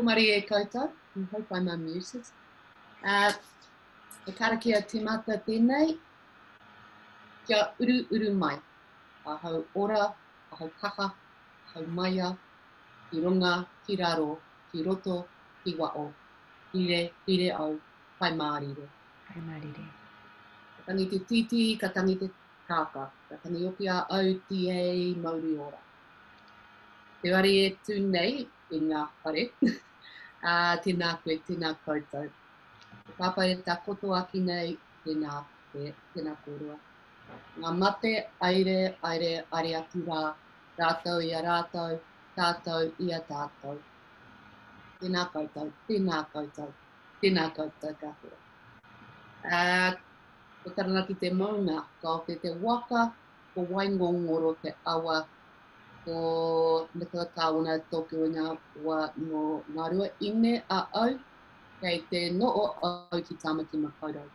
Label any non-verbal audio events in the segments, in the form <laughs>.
Kumari e koutou. I hope I'm unmuted. Uh, e karakia te mata tēnei, kia uru uru mai. A hau ora, a hau kaha, a hau maia, ki runga, ki raro, ki roto, ki wao. Ire, ire au, pai mārire. Pai mārire. Ka tangi te titi, ka tangi te kāka. Ka tangi oki a au tia mauri ora. Te wari e tū nei, i ngā whare. <laughs> uh, tēnā koe, tēnā koutou. Papa e tā koto aki nei, tēnā koe, tēnā kōrua. Ngā mate, aire, aire, aire atu rā, rātou i a rātou, tātou i a tātou. Tēnā koutou, tēnā koutou, tēnā koutou katoa. Uh, ko taranaki te maunga, ka o te te waka, ko waingongoro te awa ko ngā wā no ine a au, kei te au ki tāmaki makaurau.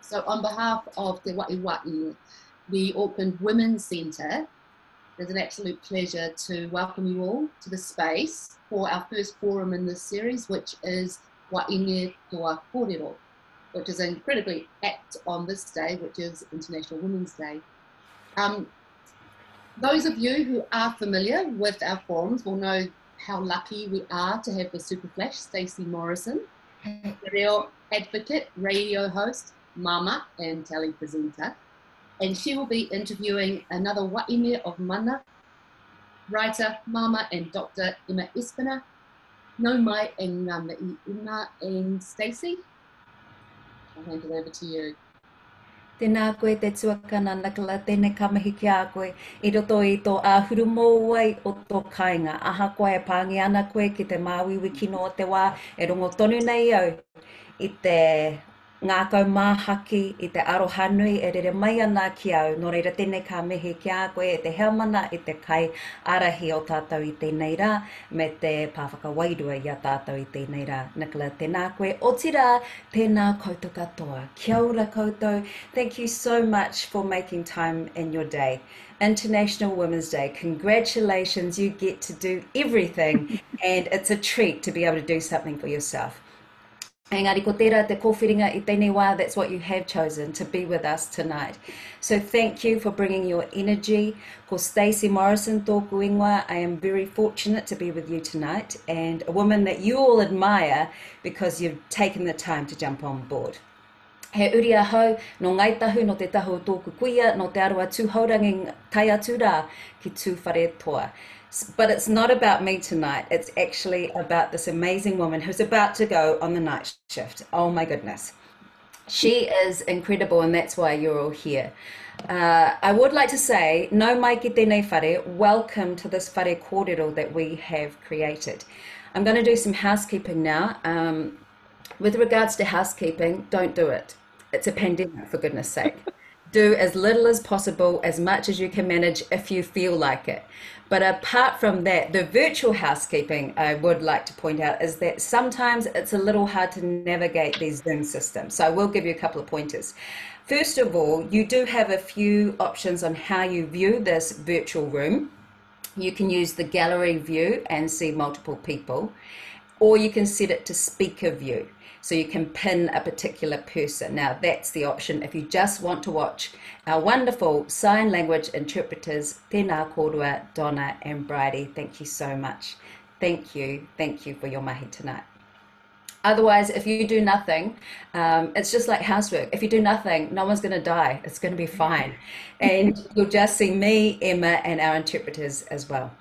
So on behalf of Te Wai Wai, the Auckland Women's Centre, it's an absolute pleasure to welcome you all to the space for our first forum in this series, which is Waine Toa Kōrero, which is incredibly apt on this day, which is International Women's Day. Um, those of you who are familiar with our forums will know how lucky we are to have the super flash, Stacey Morrison, the real advocate, radio host, mama, and tele presenter. And she will be interviewing another Waime of Mana, writer, mama, and Dr. Emma Espiner. No mai and Emma and Stacey. I'll hand it over to you. Tēnā koe te tuakana nakala, tēnei kamahi ki a koe, i roto i tō āhuru mōuai o tō kāinga. Aha koe e pāngi ana koe ki te māwiwi kino o te wā, e rongo tonu nei au. I te ngā kau māhaki i te arohanui e rere mai ana ki au. Nō reira tēnei ka mehe ki a koe e te heamana i te kai arahi o tātou i tēnei rā me te pāwhaka wairua i a tātou i tēnei rā. Nicola, tēnā koe o tira, tēnā koutou katoa. Kia ora koutou. Thank you so much for making time in your day. International Women's Day. Congratulations, you get to do everything <laughs> and it's a treat to be able to do something for yourself. Engari, ko tērā te kōwhiringa i tēnei wā, that's what you have chosen to be with us tonight. So thank you for bringing your energy. Ko Stacey Morrison tōku ingoa, I am very fortunate to be with you tonight and a woman that you all admire because you've taken the time to jump on board. He uri a hau, no ngai tahu no te tahu tōku kuia, no te aroa tūhaurangi tai atu rā ki tū whare toa. But it's not about me tonight. It's actually about this amazing woman who's about to go on the night shift. Oh my goodness. She is incredible, and that's why you're all here. Uh, I would like to say, no mai ki tēnei whare, welcome to this whare kōrero that we have created. I'm going to do some housekeeping now. Um, with regards to housekeeping, don't do it. It's a pandemic, for goodness sake. Do as little as possible, as much as you can manage if you feel like it. But apart from that, the virtual housekeeping I would like to point out is that sometimes it's a little hard to navigate these Zoom systems. So I will give you a couple of pointers. First of all, you do have a few options on how you view this virtual room. You can use the gallery view and see multiple people, or you can set it to speaker view so you can pin a particular person. Now, that's the option if you just want to watch our wonderful sign language interpreters, Tēnā Kōrua, Donna and Bridie. Thank you so much. Thank you. Thank you for your mahi tonight. Otherwise, if you do nothing, um, it's just like housework. If you do nothing, no one's going to die. It's going to be fine. <laughs> And you'll just see me, Emma, and our interpreters as well.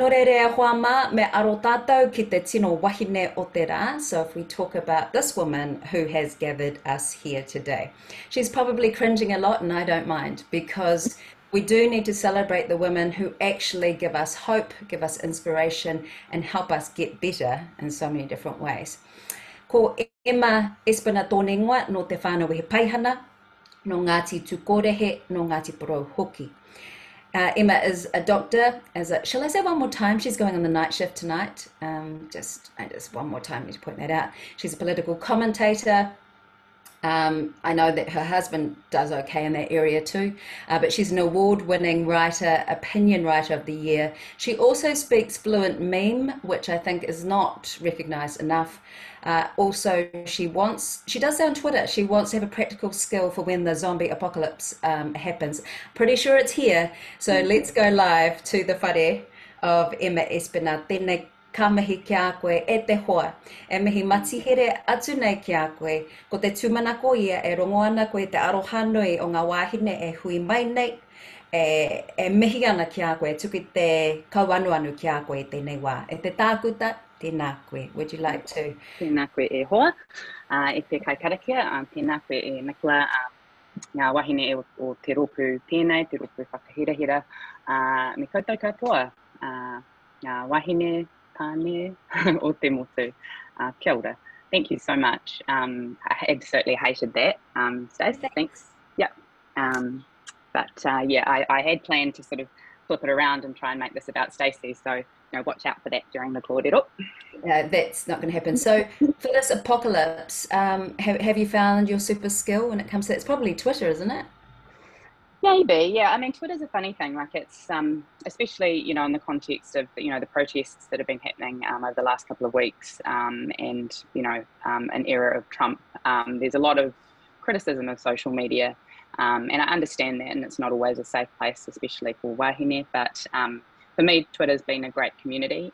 No re rea hoa mā, me aro tātou ki te tino wahine o te rā. So if we talk about this woman who has gathered us here today. She's probably cringing a lot and I don't mind because we do need to celebrate the women who actually give us hope, give us inspiration and help us get better in so many different ways. Ko Emma Espina Tōnengoa no te whānau he paihana, no Ngāti Tukorehe, no Ngāti Porou Hoki. Uh, Emma is a doctor. As a, shall I say one more time? She's going on the night shift tonight. Um, just, I just one more time need to point that out. She's a political commentator, Um, I know that her husband does okay in that area too, uh, but she's an award winning writer, opinion writer of the year. She also speaks fluent meme, which I think is not recognized enough. Uh, also, she wants, she does say on Twitter, she wants to have a practical skill for when the zombie apocalypse um, happens. Pretty sure it's here. So mm-hmm. let's go live to the whare of Emma Espiner. Ka mihi ki a koe e te hoa. E mihi matihere atu nei ki a koe, ko te tūmanako ia e rongo ana koe te aroha nui o ngā wāhine e hui mai nei, e, e mihi ana ki a koe, tuki te kauanu anu ki a koe tēnei wā. E te tākuta, tēnā koe. Would you like to? Tēnā koe e hoa. Uh, e te kai karakia, um, tēnā koe e nakla um, ngā wahine e o, te rōpū tēnei, te rōpū whakahirahira. Uh, me koutou katoa, uh, ngā wahine tāne o te motu. Uh, kia ora. Thank you so much. Um, I absolutely hated that, um, Stace. Thanks. Yep. Um, but uh, yeah, I, I had planned to sort of flip it around and try and make this about Stacey. So, you know, watch out for that during the kōrero. Yeah, that's not going to happen. So, for this apocalypse, um, have, have you found your super skill when it comes to It's probably Twitter, isn't it? Maybe, yeah. I mean, Twitter's a funny thing. Like, it's um, especially you know in the context of you know the protests that have been happening um, over the last couple of weeks, um, and you know um, an era of Trump. Um, there's a lot of criticism of social media, um, and I understand that, and it's not always a safe place, especially for wahine. But for me, Twitter's been a great community.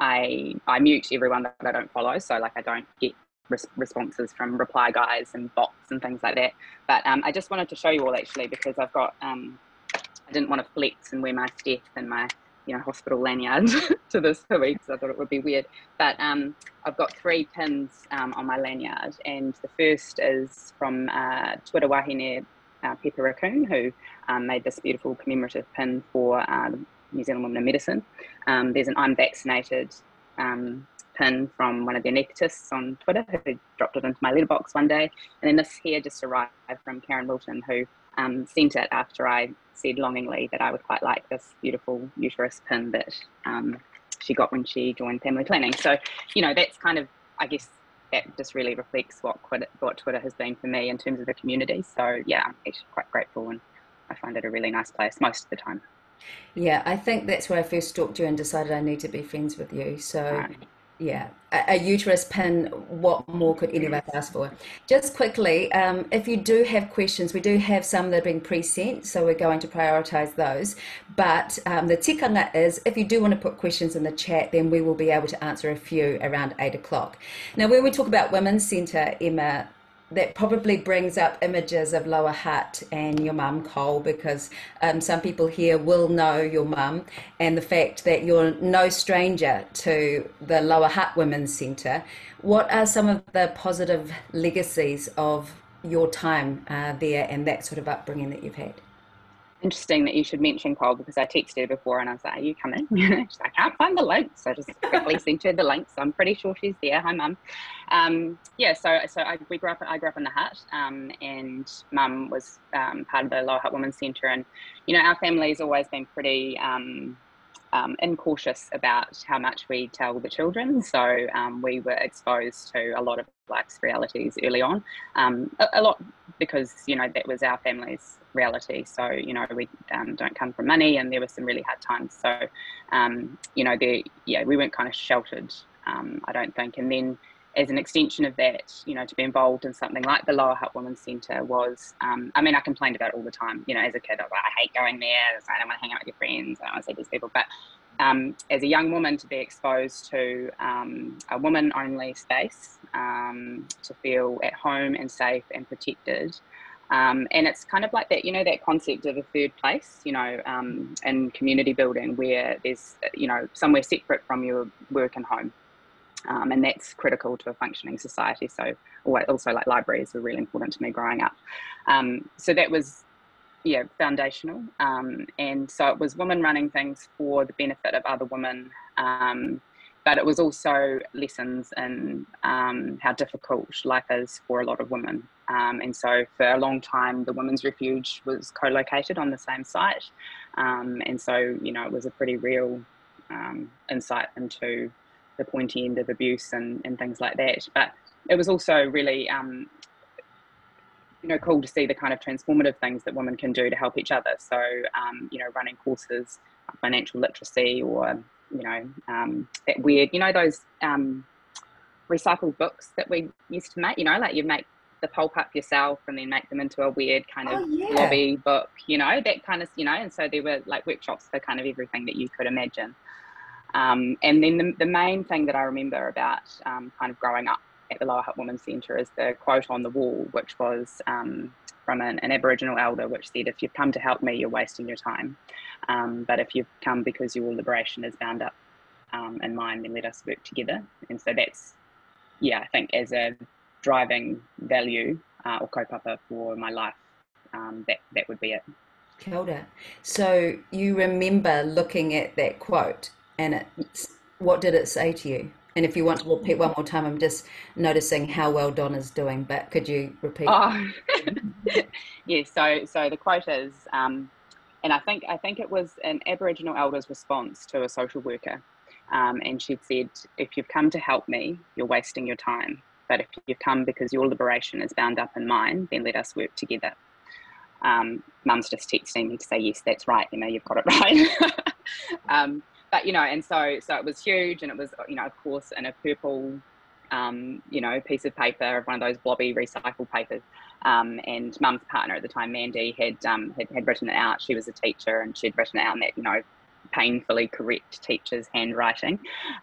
I I mute everyone that I don't follow, so like I don't get res- responses from reply guys and bots and things like that. But um, I just wanted to show you all actually because I've got um, I didn't want to flex and wear my Steph and my you know hospital lanyard <laughs> to this for weeks. I thought it would be weird, but um, I've got three pins um, on my lanyard, and the first is from uh, Twitter wahine uh, Pepper Raccoon, who um, made this beautiful commemorative pin for uh, New Zealand Women in Medicine. There's an I'm vaccinated um, pin from one of the anaesthetists on Twitter who dropped it into my letterbox one day. And then this here just arrived from Karen Wilton, who um, sent it after I said longingly that I would quite like this beautiful uterus pin that um, she got when she joined family planning. So, you know, that's kind of, I guess, that just really reflects what, what Twitter has been for me in terms of the community. So, yeah, I'm actually quite grateful and I find it a really nice place most of the time. Yeah, I think that's where I first stalked you and decided I need to be friends with you. So, right. Yeah, a, a, uterus pin, what more could any of us ask for? Just quickly, um, if you do have questions, we do have some that are being pre-sent, so we're going to prioritise those. But um, the tikanga is, if you do want to put questions in the chat, then we will be able to answer a few around 8 o'clock. Now, when we talk about Women's Centre, Emma, that probably brings up images of Lower Hutt and your mum, Cole, because um, some people here will know your mum and the fact that you're no stranger to the Lower Hutt Women's Centre. What are some of the positive legacies of your time uh, there and that sort of upbringing that you've had? Interesting that you should mention Cole because I texted her before and I was like, Are you coming? <laughs> she's like, I can't find the link. So I just quickly sent her the link. So I'm pretty sure she's there. Hi, mum. Um, yeah, so so I, we grew up. I grew up in the hut um, and mum was um, part of the Lower Hutt Women's Centre. And you know, our family's always been pretty um, um, incautious about how much we tell the children. So um, we were exposed to a lot of life's realities early on, um, a, a, lot because you know that was our family's reality. So you know we um, don't come from money, and there were some really hard times. So um, you know, yeah, we weren't kind of sheltered. Um, I don't think, and then as an extension of that, you know, to be involved in something like the Lower Hutt Women's Centre was, um, I mean, I complained about it all the time. You know, as a kid, I was like, I hate going there. I don't want to hang out with your friends. I don't want to see these people. But um, as a young woman, to be exposed to um, a woman only space, um, to feel at home and safe and protected. Um, and it's kind of like that, you know, that concept of a third place, you know, um, in community building where there's, you know, somewhere separate from your work and home um, and that's critical to a functioning society. So also like libraries were really important to me growing up. Um, so that was yeah foundational, um, and so it was women running things for the benefit of other women. Um, but it was also lessons in um, how difficult life is for a lot of women. Um, and so, for a long time, the Women's Refuge was co located on the same site. and so, you know, it was a pretty real insight into the pointy end of abuse and, and things like that. But it was also really um, you know cool to see the kind of transformative things that women can do to help each other. So um, you know, running courses, financial literacy, or you know, um, that weird, you know, those um, recycled books that we used to make. You know, like you make the pulp up yourself and then make them into a weird kind of oh, yeah. lobby book. You know, that kind of you know. And so there were like workshops for kind of everything that you could imagine. Um, and then the, the, main thing that I remember about um, kind of growing up at the Lower Hutt Women's Centre is the quote on the wall, which was um, from an, an, Aboriginal elder, which said, If you've come to help me, you're wasting your time. Um, but if you've come because your liberation is bound up um, in mine, then let us work together. And so that's, yeah, I think as a driving value uh, or kaupapa for my life, um, that, that would be it. Kia So you remember looking at that quote and what did it say to you? And if you want to repeat one more time, I'm just noticing how well Donna's doing. But could you repeat? Oh, <laughs> yeah. So, so the quote is, um, and I think I think it was an Aboriginal elder's response to a social worker, um, and she said, "If you've come to help me, you're wasting your time. But if you've come because your liberation is bound up in mine, then let us work together." Um, Mum's just texting me to say, "Yes, that's right. You know, you've got it <laughs> right." um, but you know, and so so it was huge, and it was you know, of course, in a purple, um, you know, piece of paper, of one of those blobby recycled papers. Um, and Mum's partner at the time, Mandy, had, um, had had written it out. She was a teacher, and she'd written it out in that you know painfully correct teacher's handwriting.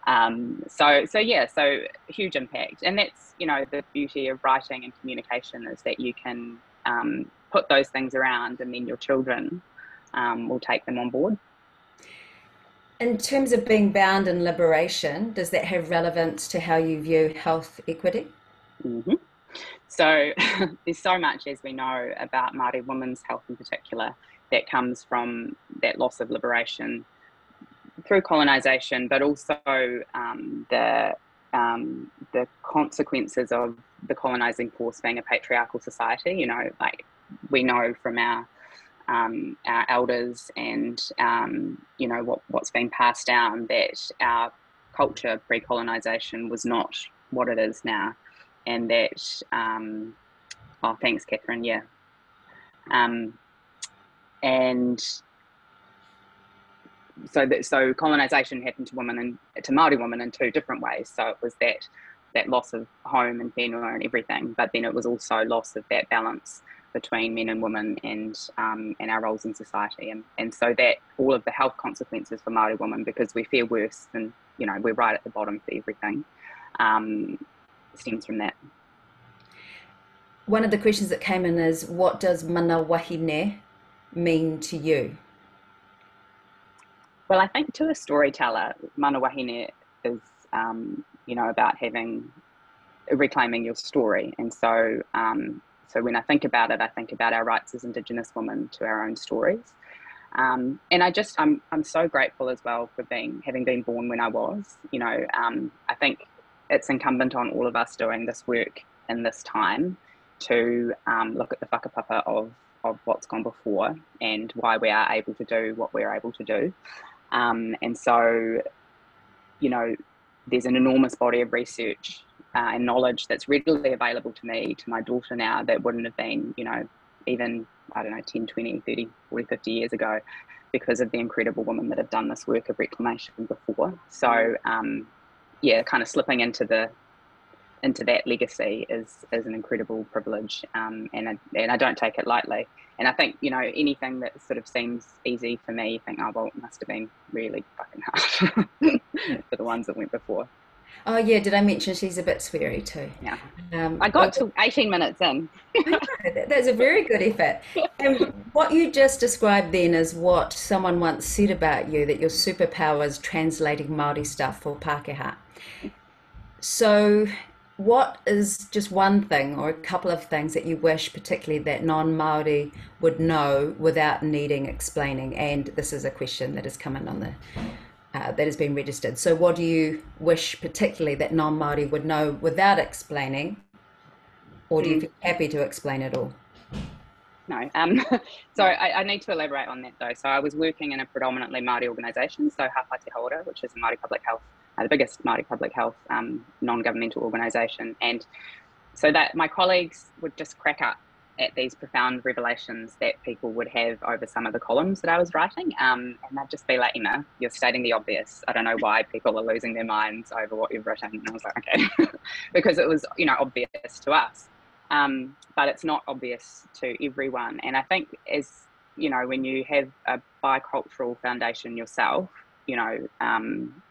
Um, so so yeah, so huge impact, and that's you know the beauty of writing and communication is that you can um, put those things around, and then your children um, will take them on board. In terms of being bound in liberation, does that have relevance to how you view health equity? Mm-hmm. So <laughs> there's so much, as we know, about Māori women's health in particular that comes from that loss of liberation through colonisation, but also um, the um, the consequences of the colonising force being a patriarchal society. You know, like we know from our um, our elders and um, you know what what's been passed down that our culture pre-colonization was not what it is now. And that um, oh thanks catherine yeah. Um, and so that so colonization happened to women and to Maori women in two different ways. So it was that that loss of home and whenua and everything but then it was also loss of that balance between men and women and um, and our roles in society and, and so that all of the health consequences for Maori women because we fare worse and you know we're right at the bottom for everything um, stems from that. One of the questions that came in is what does mana wahine mean to you? Well, I think to a storyteller, mana wahine is um, you know about having reclaiming your story and so um, so when I think about it, I think about our rights as Indigenous women to our own stories. Um, and I just I'm I'm so grateful as well for being having been born when I was. You know, um, I think it's incumbent on all of us doing this work in this time to um, look at the whakapapa of of what's gone before and why we are able to do what we're able to do. Um, and so, you know, there's an enormous body of research uh, and knowledge that's readily available to me, to my daughter now, that wouldn't have been, you know, even, I don't know, 10, 20, 30, 40, 50 years ago because of the incredible women that have done this work of reclamation before. So, um, yeah, kind of slipping into the into that legacy is is an incredible privilege, um, and I, and I don't take it lightly. And I think you know anything that sort of seems easy for me, you think, oh well, it must have been really fucking hard <laughs> for the ones that went before. Oh yeah, did I mention she's a bit sweary too? Yeah. Um, I got to 18 minutes in. that's a very good effort. And what you just described then is what someone once said about you that your superpower is translating Maori stuff for Pākehā. So, what is just one thing or a couple of things that you wish, particularly that non-Maori would know without needing explaining? And this is a question that has come in on the uh, that has been registered. So, what do you wish particularly that non Maori would know without explaining, or do you hmm. feel happy to explain it all? No. Um, <laughs> so, I, I, need to elaborate on that though. So, I was working in a predominantly Maori organisation, so Hapai Te which is a Maori public health, uh, the biggest Maori public health um, non governmental organisation. And so that my colleagues would just crack up at these profound revelations that people would have over some of the columns that I was writing. Um, and they'd just be like, you know, you're stating the obvious. I don't know <laughs> why people are losing their minds over what you've written. And I was like, okay, <laughs> because it was, you know, obvious to us. Um, but it's not obvious to everyone. And I think as, you know, when you have a bicultural foundation yourself, you know, um,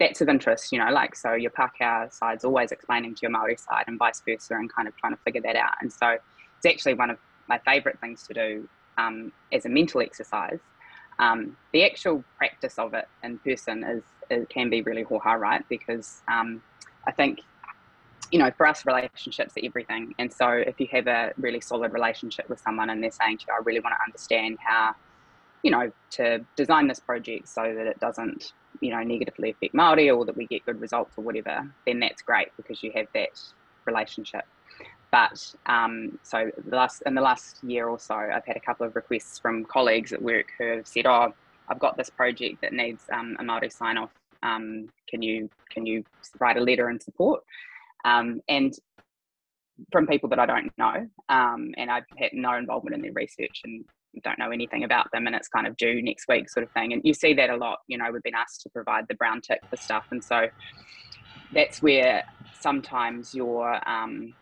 that's of interest, you know, like so your Pākehā side's always explaining to your Maori side and vice versa and kind of trying to figure that out. And so it's actually one of my favourite things to do um, as a mental exercise. Um, the actual practice of it in person is it can be really hoha, right? Because um, I think you know, for us, relationships are everything. And so if you have a really solid relationship with someone and they're saying to you, I really want to understand how, you know, to design this project so that it doesn't, you know, negatively affect Māori or that we get good results or whatever, then that's great because you have that relationship. But um, so the last in the last year or so, I've had a couple of requests from colleagues at work who have said, "Oh, I've got this project that needs um, a Maori sign off. Um, can you can you write a letter in support?" Um, and from people that I don't know, um, and I've had no involvement in their research and don't know anything about them, and it's kind of due next week, sort of thing. And you see that a lot. You know, we've been asked to provide the brown tick for stuff, and so that's where sometimes your um,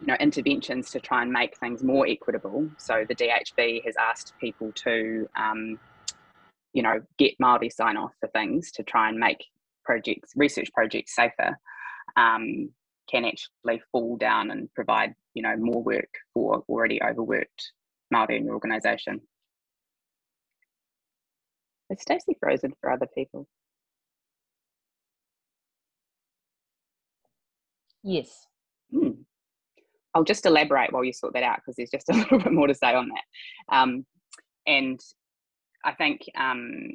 you know interventions to try and make things more equitable. So the DHB has asked people to um, you know get Maori sign off for things to try and make projects research projects safer. Um, can actually fall down and provide you know more work for already overworked Maori in your organisation. Is Stacey frozen for other people? Yes. I'll just elaborate while you sort that out because there's just <laughs> a little bit more to say on that. Um, and I think um,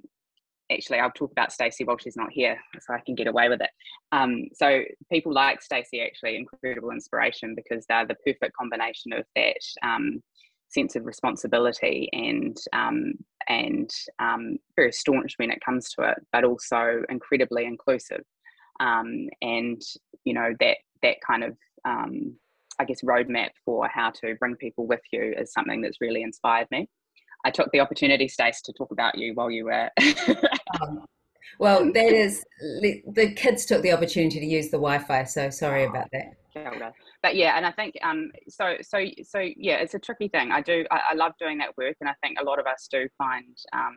actually I'll talk about Stacey while she's not here, so I can get away with it. Um, so people like Stacey actually incredible inspiration because they're the perfect combination of that um, sense of responsibility and um, and um, very staunch when it comes to it, but also incredibly inclusive. And you know that that kind of um, I guess, roadmap for how to bring people with you is something that's really inspired me. I took the opportunity, Stace, to talk about you while you were. <laughs> um, well, that is the kids took the opportunity to use the Wi-Fi, so sorry about that. But yeah, and I think um, so. So so yeah, it's a tricky thing. I do. I, I love doing that work, and I think a lot of us do find. Um,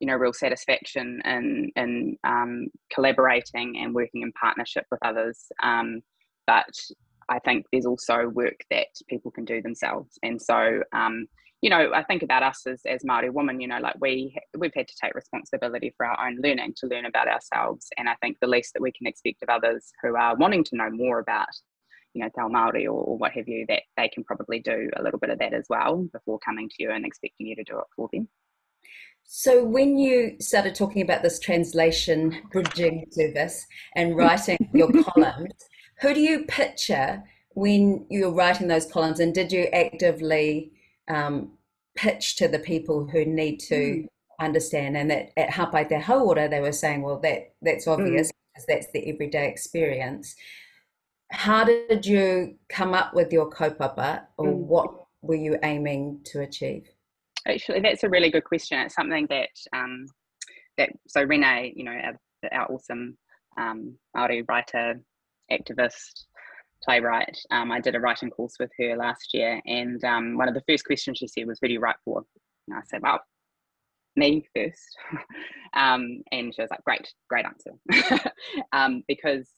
you know, real satisfaction in in um, collaborating and working in partnership with others. Um, but I think there's also work that people can do themselves. And so, um, you know, I think about us as, as Māori women, you know, like we, we've had to take responsibility for our own learning to learn about ourselves. And I think the least that we can expect of others who are wanting to know more about, you know, Te Māori or, or what have you, that they can probably do a little bit of that as well before coming to you and expecting you to do it for them. So, when you started talking about this translation bridging service and writing your <laughs> columns, who do you picture when you're writing those columns and did you actively um, pitch to the people who need to mm. understand and at, at Hapai Te Hauora they were saying well that that's hmm. obvious mm. because that's the everyday experience how did you come up with your kaupapa or mm. what were you aiming to achieve actually that's a really good question it's something that um, that so renee you know our, our awesome um, Maori writer activist, playwright. Um, I did a writing course with her last year, and um, one of the first questions she said was, "Who do you write for?" And I said, "Well, me first. <laughs> um, and she was like, "Great, great answer," <laughs> um, because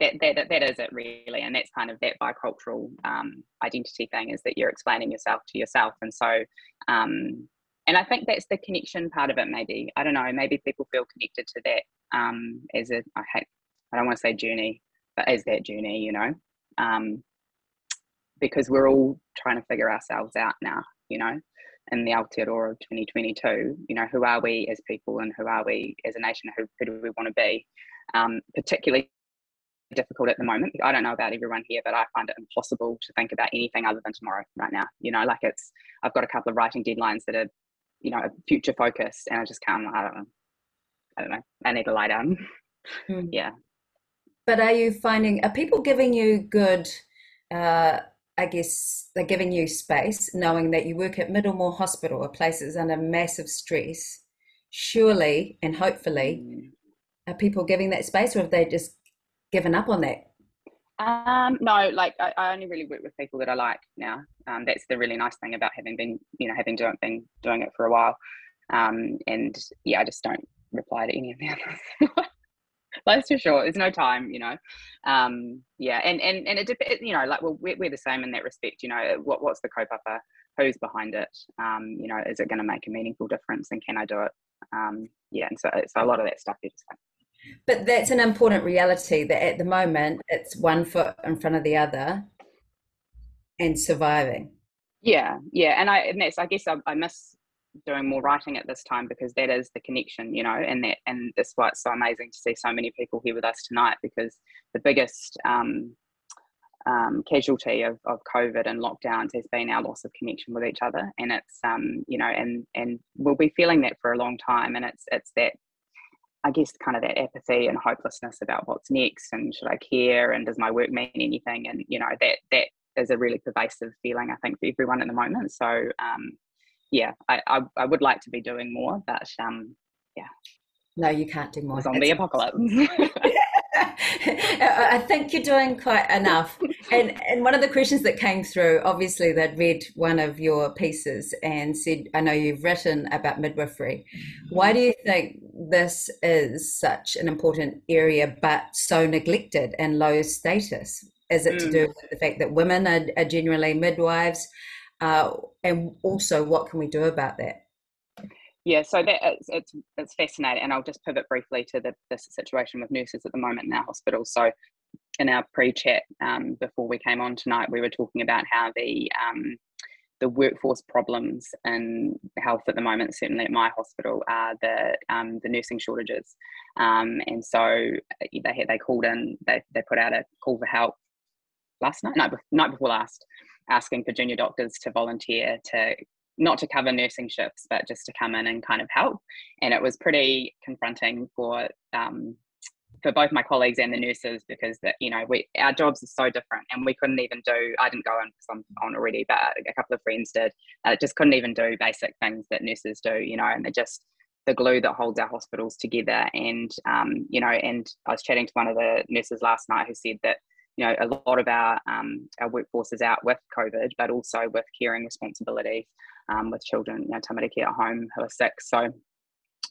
that, that that is it really, and that's kind of that bicultural um, identity thing is that you're explaining yourself to yourself, and so. Um, and I think that's the connection part of it. Maybe I don't know. Maybe people feel connected to that um, as a I hate I don't want to say journey, but as that journey, you know, um, because we're all trying to figure ourselves out now, you know, in the Aotearoa of 2022, you know, who are we as people and who are we as a nation? Who, who do we want to be? Um, particularly difficult at the moment. I don't know about everyone here, but I find it impossible to think about anything other than tomorrow right now. You know, like it's, I've got a couple of writing deadlines that are, you know, future focused and I just can't, I don't know. I don't know. I need to lie down. Mm. Yeah but are you finding are people giving you good uh, I guess they're giving you space, knowing that you work at Middlemore Hospital, a place that's under massive stress. Surely and hopefully, mm. are people giving that space, or have they just given up on that? Um, no, like I, I, only really work with people that I like now. Um, that's the really nice thing about having been, you know, having doing been doing it for a while. Um, and yeah, I just don't reply to any of the others. <laughs> That's for sure. There's no time, you know. Um, yeah, and and and it depends. You know, like well, we're, we're the same in that respect. You know, what what's the kaupapa? Who's behind it? Um, you know, is it going to make a meaningful difference? And can I do it? Um, yeah, and so so a lot of that stuff you just. But that's an important reality that at the moment it's one foot in front of the other, and surviving. Yeah, yeah, and I and that's I guess I, I miss doing more writing at this time because that is the connection, you know, and that and that's why it's so amazing to see so many people here with us tonight because the biggest um, um, casualty of, of COVID and lockdowns has been our loss of connection with each other, and it's um, you know, and and we'll be feeling that for a long time, and it's it's that I guess kind of that apathy and hopelessness about what's next and should I care and does my work mean anything? And you know that that is a really pervasive feeling I think for everyone at the moment. So um, yeah, I, I, I would like to be doing more, but um, yeah. No, you can't do more. Zombie <laughs> apocalypse. I think you're doing quite enough. And and one of the questions that came through, obviously, they'd read one of your pieces and said, "I know you've written about midwifery. Why do you think this is such an important area, but so neglected and low status? Is it mm. to do with the fact that women are, are generally midwives?" Uh, and also what can we do about that? Yeah, so that it's, it's, it's fascinating, and I'll just pivot briefly to the, the situation with nurses at the moment in our hospital. So, in our pre-chat um, before we came on tonight, we were talking about how the um, the workforce problems in health at the moment, certainly at my hospital, are the um, the nursing shortages, um, and so uh, they they called in, they they put out a call for help last night, night, night before last, asking for junior doctors to volunteer to not to cover nursing shifts, but just to come in and kind of help. And it was pretty confronting for um, for both my colleagues and the nurses because that you know we our jobs are so different and we couldn't even do I didn't go on because I'm on already, but a couple of friends did. Uh, just couldn't even do basic things that nurses do, you know, and they're just the glue that holds our hospitals together. And um, you know, and I was chatting to one of the nurses last night who said that you know, a lot of our um, our workforce is out with COVID, but also with caring responsibilities um, with children, you know, tamariki at home who are sick. So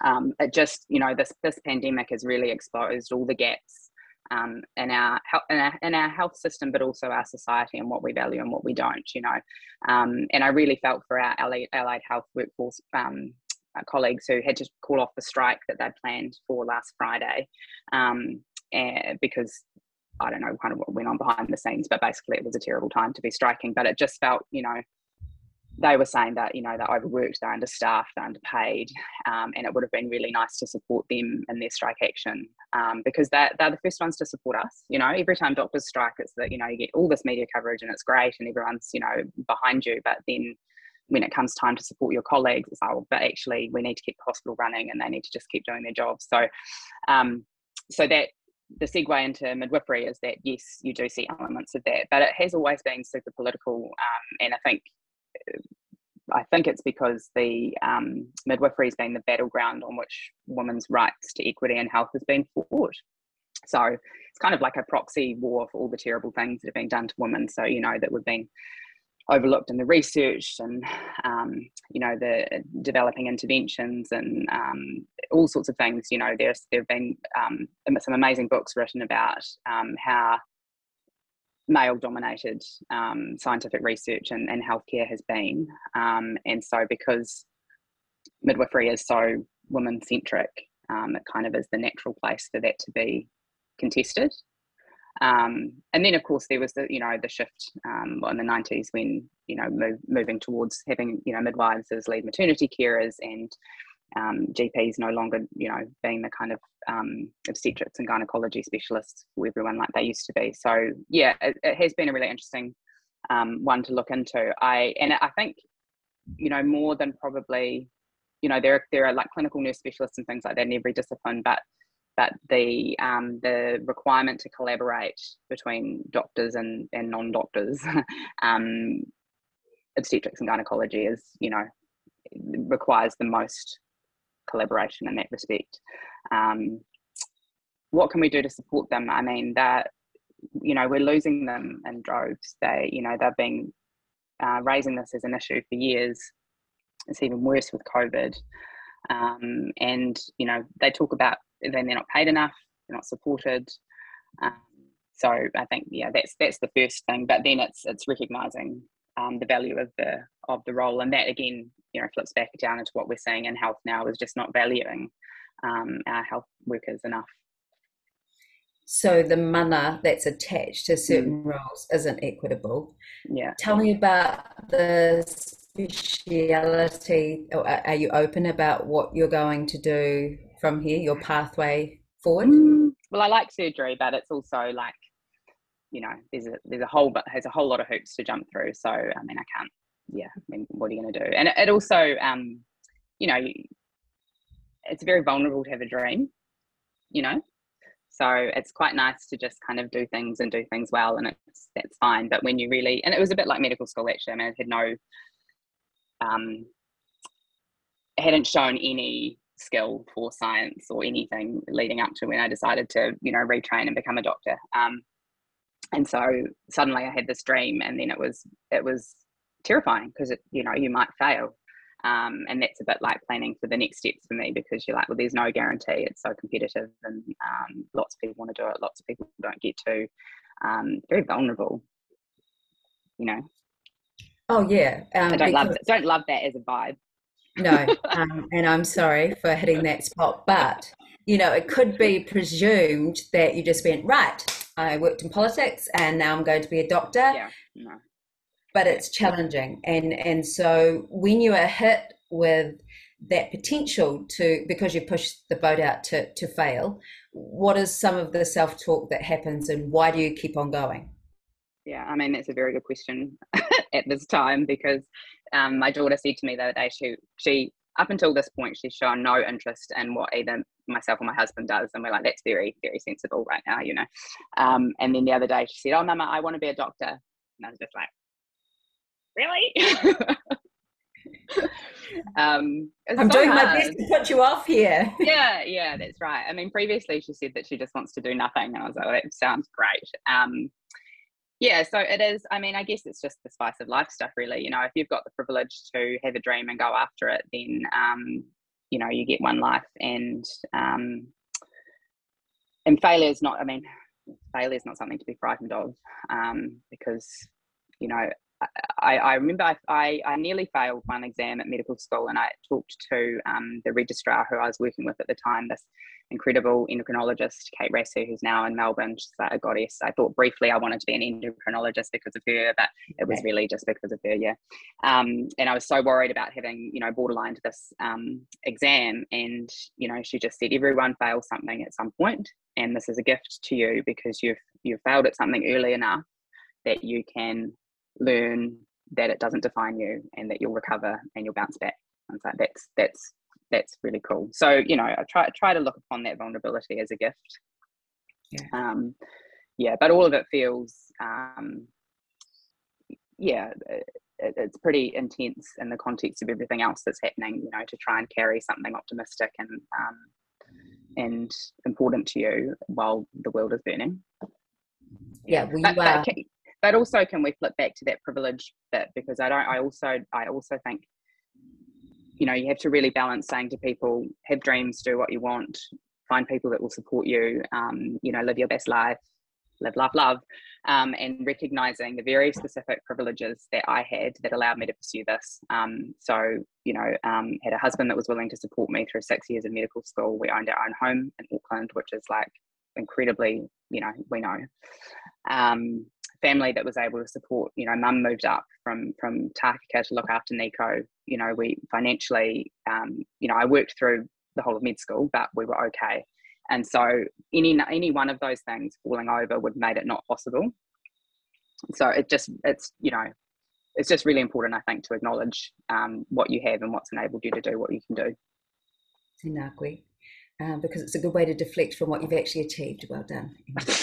um, it just, you know, this this pandemic has really exposed all the gaps um, in our in our in our health system, but also our society and what we value and what we don't. You know, um, and I really felt for our allied, allied health workforce. Um, uh, colleagues who had to call off the strike that they'd planned for last Friday um, and because I don't know kind of what went on behind the scenes, but basically it was a terrible time to be striking. But it just felt, you know, they were saying that you know they're overworked, they're understaffed, they're underpaid, um, and it would have been really nice to support them in their strike action um, because they're, they're the first ones to support us. You know, every time doctors strike, it's that you know you get all this media coverage and it's great, and everyone's you know behind you, but then when it comes time to support your colleagues, it's like, oh, but actually we need to keep the hospital running, and they need to just keep doing their jobs. So, um, so that the segue into midwifery is that yes, you do see elements of that, but it has always been super political, um, and I think uh, I think it's because the um, midwifery has been the battleground on which women's rights to equity and health has been fought. So it's kind of like a proxy war for all the terrible things that have been done to women. So you know that we've been overlooked in the research and um, you know the developing interventions and um, all sorts of things you know there's there have been um, some amazing books written about um, how male dominated um, scientific research and, and healthcare has been. Um, and so because midwifery is so women centric it kind of is the natural place for that to be contested um, and then, of course, there was the you know the shift um, in the nineties when you know move, moving towards having you know midwives as lead maternity carers and um, GPs no longer you know being the kind of um, obstetrics and gynecology specialists for everyone like they used to be. So yeah, it, it has been a really interesting um, one to look into. I and I think you know more than probably you know there there are like clinical nurse specialists and things like that in every discipline, but but the um, the requirement to collaborate between doctors and, and non-doctors <laughs> um, obstetrics and gynecology is you know requires the most collaboration in that respect. Um, what can we do to support them? I mean that you know we're losing them in droves. They you know they've been uh, raising this as an issue for years. It's even worse with covid. Um, and you know they talk about then they're not paid enough they're not supported. Um, so i think yeah that's that's the first thing but then it's it's recognizing um, the value of the of the role. And that again you know flips back down into what we're seeing in health now is just not valuing um, our health workers enough. So the mana that's attached to certain mm. roles isn't equitable. Yeah. Tell me about the speciality are you open about what you're going to do from here your pathway forward? Mm, well i like surgery but it's also like you know there's a there's a whole but has a whole lot of hoops to jump through so i mean i can't yeah i mean what are you going to do? And it, it also um you know it's very vulnerable to have a dream you know? So it's quite nice to just kind of do things and do things well and it's that's fine but when you really and it was a bit like medical school actually i mean i had no um hadn't shown any skill for science or anything leading up to when i decided to you know retrain and become a doctor. Um and so suddenly i had this dream and then it was it was terrifying because it you know you might fail. Um, and that's a bit like planning for the next steps for me because you're like well there's no guarantee. It's so competitive and um, lots of people want to do it lots of people don't get to. Um, very vulnerable you know? Oh yeah. I don't love don't love that as a vibe no um, and i'm sorry for hitting that spot but you know it could be presumed that you just went right I worked in politics and now I'm going to be a doctor. Yeah, no. But it's challenging. And, and so when you are hit with that potential to, because you push the boat out to, to fail, what is some of the self talk that happens and why do you keep on going? Yeah, I mean, that's a very good question <laughs> at this time because um, my daughter said to me the other day, she, she up until this point, she's shown no interest in what either myself or my husband does. And we're like, that's very, very sensible right now, you know. Um, and then the other day she said, Oh, Mama, I want to be a doctor. And I was just like, Really? <laughs> um, I'm so doing hard. my best to put you off here. <laughs> yeah, yeah, that's right. I mean, previously she said that she just wants to do nothing. And I was like, well, that sounds great. Um, yeah, so it is. I mean, I guess it's just the spice of life stuff, really. You know, if you've got the privilege to have a dream and go after it, then um, you know you get one life and um, and failure is not i mean failure is not something to be frightened of um, because you know I, I remember I, I, I, nearly failed one exam at medical school and I talked to um, the registrar who I was working with at the time, this incredible endocrinologist, Kate Rasu, who's now in Melbourne. She's like a goddess. I thought briefly I wanted to be an endocrinologist because of her, but it was really just because of her, yeah. Um, and I was so worried about having, you know, borderline to this um, exam. And, you know, she just said, everyone fails something at some point, and this is a gift to you because you've you've failed at something early enough that you can learn that it doesn't define you and that you'll recover and you'll bounce back. And so that's that's that's really cool. So you know, I try try to look upon that vulnerability as a gift. Yeah. Um, yeah, but all of it feels, um, yeah, it, it's pretty intense in the context of everything else that's happening. You know, to try and carry something optimistic and um, and important to you while the world is burning. Yeah, we but, but, but also can we flip back to that privilege bit? Because I don't I also I also think you know you have to really balance saying to people have dreams do what you want find people that will support you um, you know live your best life live love love um, and recognizing the very specific privileges that i had that allowed me to pursue this. Um, so you know um, had a husband that was willing to support me through six years of medical school. We owned our own home in auckland which is like incredibly you know we know. Um, family that was able to support. You know, mum moved up from from Takaka to look after Nico. You know, we financially, um, you know, I worked through the whole of med school, but we were okay. And so any any one of those things falling over would have made it not possible. So it just it's you know it's just really important I think to acknowledge um, what you have and what's enabled you to do what you can do. Tinakwi. uh, because it's a good way to deflect from what you've actually achieved. Well done. <laughs>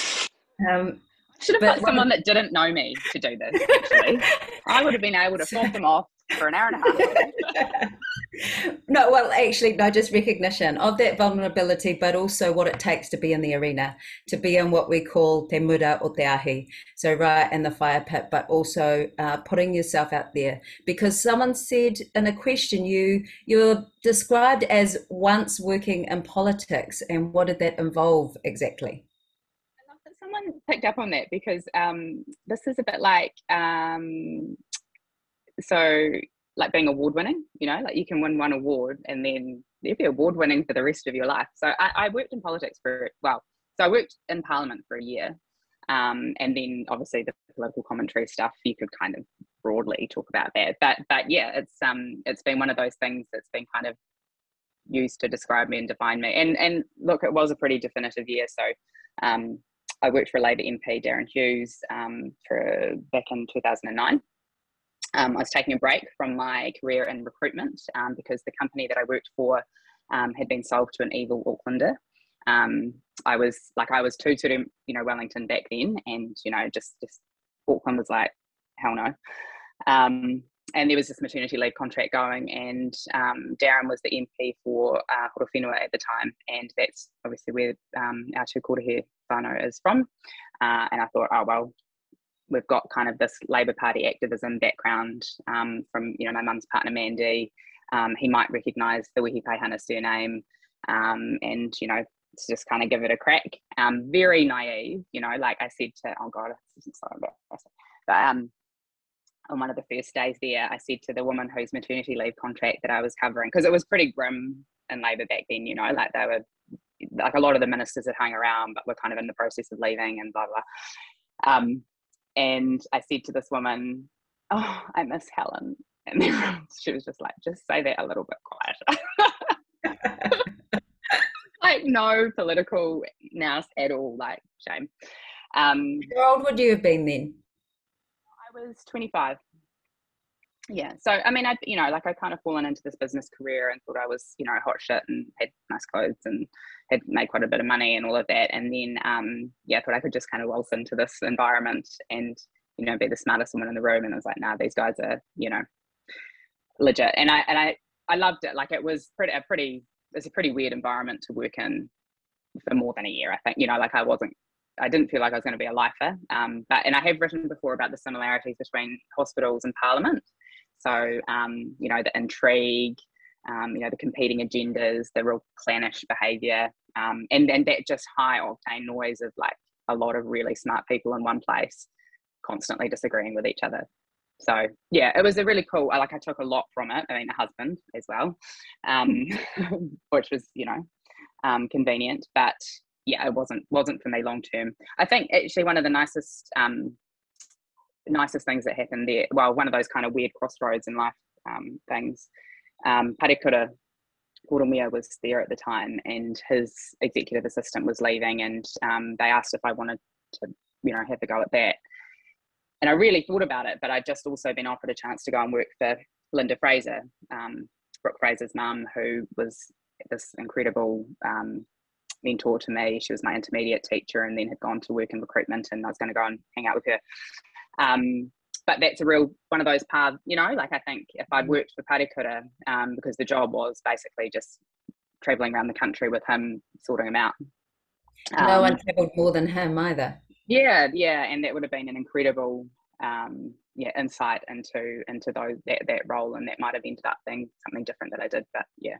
Um, should have got someone that didn't know me to do this. <laughs> Actually, I would have been able to flip them off for an hour and a half. <laughs> no, well, actually, no, just recognition of that vulnerability, but also what it takes to be in the arena, to be in what we call te mura o te ahi. So, right in the fire pit, but also uh, putting yourself out there. Because someone said in a question, you you're described as once working in politics, and what did that involve exactly? Someone picked up on that because um, this is a bit like um, so like being award winning you know like you can win one award and then you'll be award winning for the rest of your life. So I, I, worked in politics for well so i worked in parliament for a year um, and then obviously the political commentary stuff you could kind of broadly talk about that. But but yeah it's um it's been one of those things that's been kind of used to describe me and define me. And and look it was a pretty definitive year so um I worked for Labour MP Darren Hughes um, for back in 2009. Um, I was taking a break from my career in recruitment um, because the company that I worked for um, had been sold to an evil Aucklander. Um, I was like, I was too to you know, Wellington back then, and you know, just just Auckland was like, hell no. Um, and there was this maternity leave contract going, and Darren was the MP for uh, Horowhenua at the time, and that's obviously where our two quarter here whānau is from. Uh, and I thought, oh well, we've got kind of this Labour Party activism background um, from you know my mum's partner Mandy. Um, he might recognise the Wehi Paihana surname, um, and you know to just kind of give it a crack. Um, very naive, you know, like I said to oh god. But um, on one of the first days there, I said to the woman whose maternity leave contract that I was covering, because it was pretty grim in Labour back then, you know, like they were, like a lot of the ministers had hung around, but were kind of in the process of leaving and blah, blah. Um, and I said to this woman, Oh, I miss Helen. And <laughs> then she was just like, Just say that a little bit quieter. <laughs> like, no political nous at all, like, shame. Um, How old would you have been then? I was 25 yeah so i mean i you know like i kind of fallen into this business career and thought i was you know hot shit and had nice clothes and had made quite a bit of money and all of that. And then um yeah i thought i could just kind of waltz into this environment and you know be the smartest woman in the room. And i was like nah these guys are you know legit. And i and i i loved it. Like it was pretty a pretty it's a pretty weird environment to work in for more than a year i think. You know like i wasn't I didn't feel like I was going to be a lifer. Um, but and I have written before about the similarities between hospitals and Parliament. So um, you know the intrigue, um, you know the competing agendas, the real clannish behaviour, um, and and that just high octane noise of like a lot of really smart people in one place, constantly disagreeing with each other. So yeah, it was a really cool. Like I took a lot from it. I mean, a husband as well, um, <laughs> which was you know um, convenient, but yeah, it wasn't wasn't for me long term. I think actually one of the nicest um, nicest things that happened there. Well, one of those kind of weird crossroads in life um, things. Um, Parekura Horomia was there at the time, and his executive assistant was leaving, and um, they asked if I wanted to, you know, have a go at that. And I really thought about it, but I'd just also been offered a chance to go and work for Linda Fraser, um, Brooke Fraser's mum, who was this incredible um, mentor to me. She was my intermediate teacher and then had gone to work in recruitment and I was going to go and hang out with her. Um, but that's a real one of those paths, you know, like I think if I'd mm. worked for Parekura, um, because the job was basically just traveling around the country with him, sorting him out. Um, no one traveled more than him either. Yeah, yeah, and that would have been an incredible um, yeah insight into into those that, that role, and that might have ended up being something different that I did. But yeah.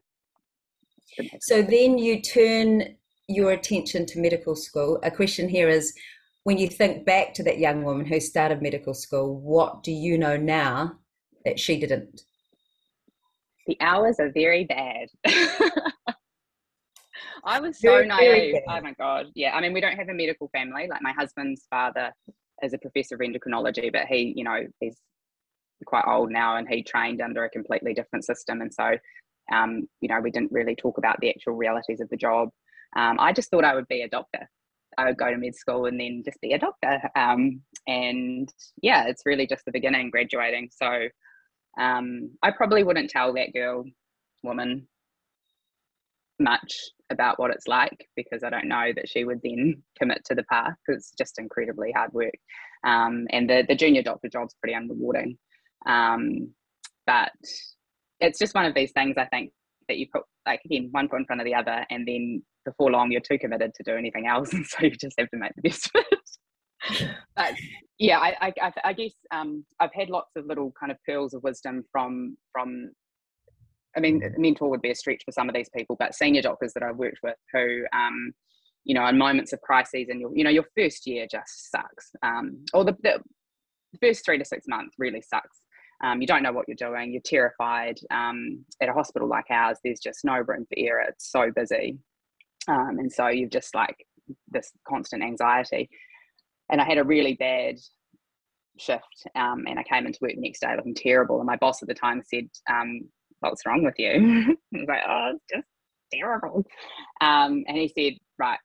So then you turn your attention to medical school, a question here is when you think back to that young woman who started medical school, what do you know now that she didn't? The hours are very bad. <laughs> I was so very, naive. Very oh my God. Yeah. I mean, we don't have a medical family. Like my husband's father is a professor of endocrinology, but he, you know, he's quite old now and he trained under a completely different system. And so, um, you know, we didn't really talk about the actual realities of the job. Um, I just thought I would be a doctor. I would go to med school and then just be a doctor. Um, and yeah, it's really just the beginning, graduating. So um, I probably wouldn't tell that girl, woman, much about what it's like because I don't know that she would then commit to the path because it's just incredibly hard work. Um, and the, the junior doctor job's pretty unrewarding. Um, but it's just one of these things I think that you put like again one foot in front of the other and then before long you're too committed to do anything else <laughs> and so you just have to make the best of it. <laughs> but yeah, I, I, I guess um, I've had lots of little kind of pearls of wisdom from from I mean, mentor would be a stretch for some of these people, but senior doctors that I've worked with who, um, you know, in moments of crises and you know, your first year just sucks. Um, or the, the first three to six months really sucks. Um, you don't know what you're doing. You're terrified. Um, at a hospital like ours, there's just no room for error. It's so busy, um, and so you've just like this constant anxiety. And I had a really bad shift, um, and I came into work the next day looking terrible. And my boss at the time said, um, what's wrong with you? <laughs> I was like, oh, it's just terrible. Um, and he said, right,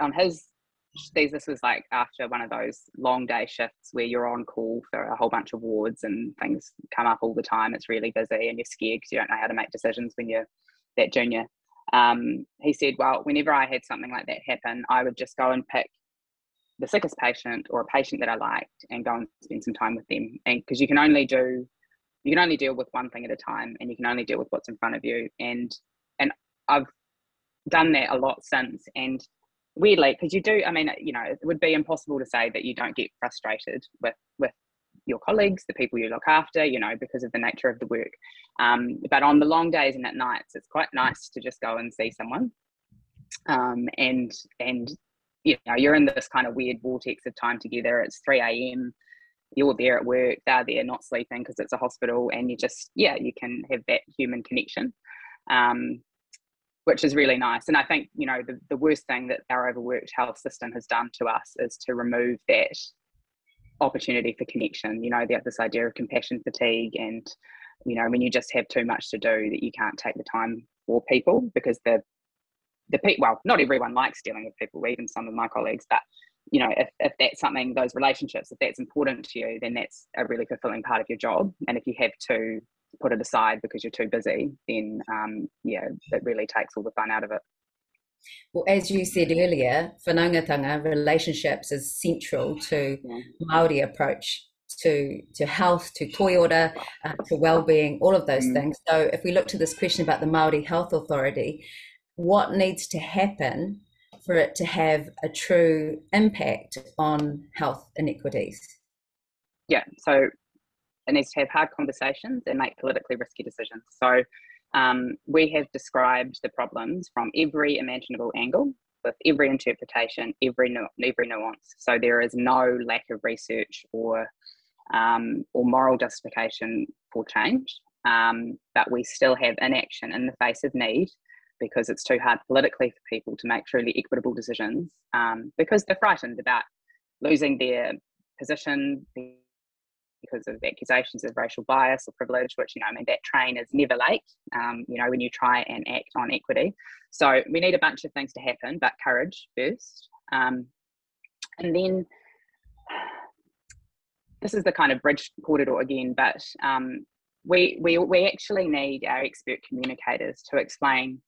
on his these this was like after one of those long day shifts where you're on call for a whole bunch of wards and things come up all the time. It's really busy and you're scared because you don't know how to make decisions when you're that junior. Um, he said, well, whenever I had something like that happen, I would just go and pick the sickest patient or a patient that I liked and go and spend some time with them. And because you can only do you can only deal with one thing at a time and you can only deal with what's in front of you and and i've done that a lot since and weirdly because you do i mean you know it would be impossible to say that you don't get frustrated with with your colleagues the people you look after you know because of the nature of the work. Um, but on the long days and at nights it's quite nice to just go and see someone. Um, and and you know you're in this kind of weird vortex of time together. It's 3 a.m you're there at work, they're there not sleeping because it's a hospital, and you just, yeah, you can have that human connection, um, which is really nice. And I think, you know, the, the worst thing that our overworked health system has done to us is to remove that opportunity for connection. You know, this idea of compassion fatigue, and, you know, when you just have too much to do that you can't take the time for people because the the people well not everyone likes dealing with people even some of my colleagues but you know if, if that's something those relationships if that's important to you then that's a really fulfilling part of your job and if you have to put it aside because you're too busy then um, yeah it really takes all the fun out of it well, as you said earlier, whanaungatanga relationships is central to yeah. Maori approach to to health, to toiora, uh, to well-being, all of those mm. things. So, if we look to this question about the Maori Health Authority, what needs to happen for it to have a true impact on health inequities? Yeah, so it needs to have hard conversations and make politically risky decisions. So um, we have described the problems from every imaginable angle with every interpretation, every nu- every nuance. So there is no lack of research or um, or moral justification for change, um, but we still have inaction in the face of need because it's too hard politically for people to make truly equitable decisions um, because they're frightened about losing their position because of accusations of racial bias or privilege, which, you know, I mean, that train is never late, um, you know, when you try and act on equity. So we need a bunch of things to happen, but courage first. Um, and then this is the kind of bridge corridor again, but um, we, we, we actually need our expert communicators to explain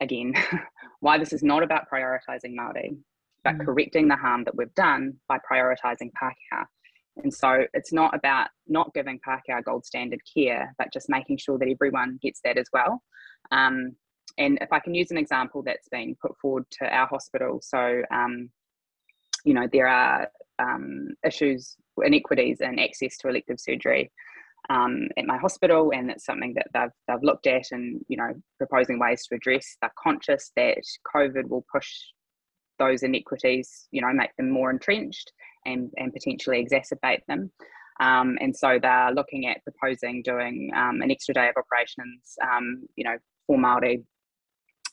again, <laughs> why this is not about prioritising Māori, but mm. correcting the harm that we've done by prioritising Pākehā. And so it's not about not giving Pākehā gold standard care, but just making sure that everyone gets that as well. Um, and if I can use an example that's been put forward to our hospital, so um, you know there are um, issues, inequities in access to elective surgery um, at my hospital, and it's something that they've they've looked at and you know proposing ways to address. They're conscious that COVID will push those inequities, you know, make them more entrenched and and potentially exacerbate them. Um, and so they're looking at proposing doing um, an extra day of operations, um, you know, for Maori,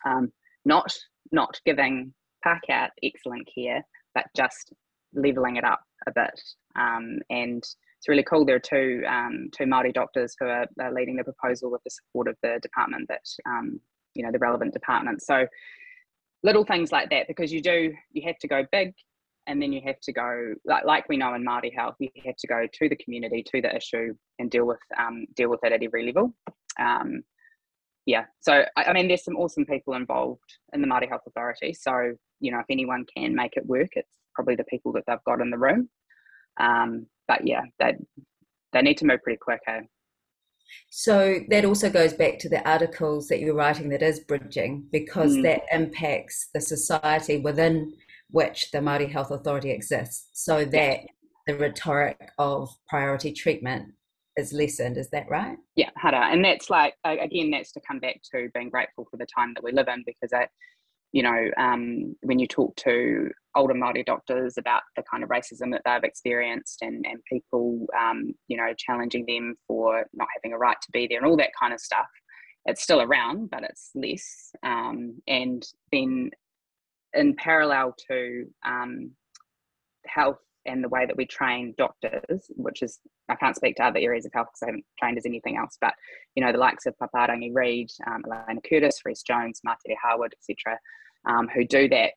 um, not not giving Pākehā excellent care, but just leveling it up a bit um, and it's really cool. There are two um, two Maori doctors who are, are, leading the proposal with the support of the department that you know the relevant department. So little things like that because you do you have to go big and then you have to go like, like we know in Māori health you have to go to the community to the issue and deal with um, deal with it at every level um, yeah, so I, I, mean, there's some awesome people involved in the Māori Health Authority. So you know, if anyone can make it work, it's probably the people that they've got in the room. Um, but yeah, they they need to move pretty quick. Eh? So that also goes back to the articles that you're writing that is bridging because mm. that impacts the society within which the Māori Health Authority exists so that the rhetoric of priority treatment is lessened. Is that right? Yeah, hara. And that's like, again, that's to come back to being grateful for the time that we live in because I, you know, um, when you talk to older Māori doctors about the kind of racism that they've experienced and, and people, um, you know, challenging them for not having a right to be there and all that kind of stuff, it's still around, but it's less. Um, and then in parallel to um, health and the way that we train doctors, which is I can't speak to other areas of health because I haven't trained as anything else, but you know the likes of Paparangi Reid, um, Elana Curtis, Rhys Jones, Matire Harwood, etc., um, who do that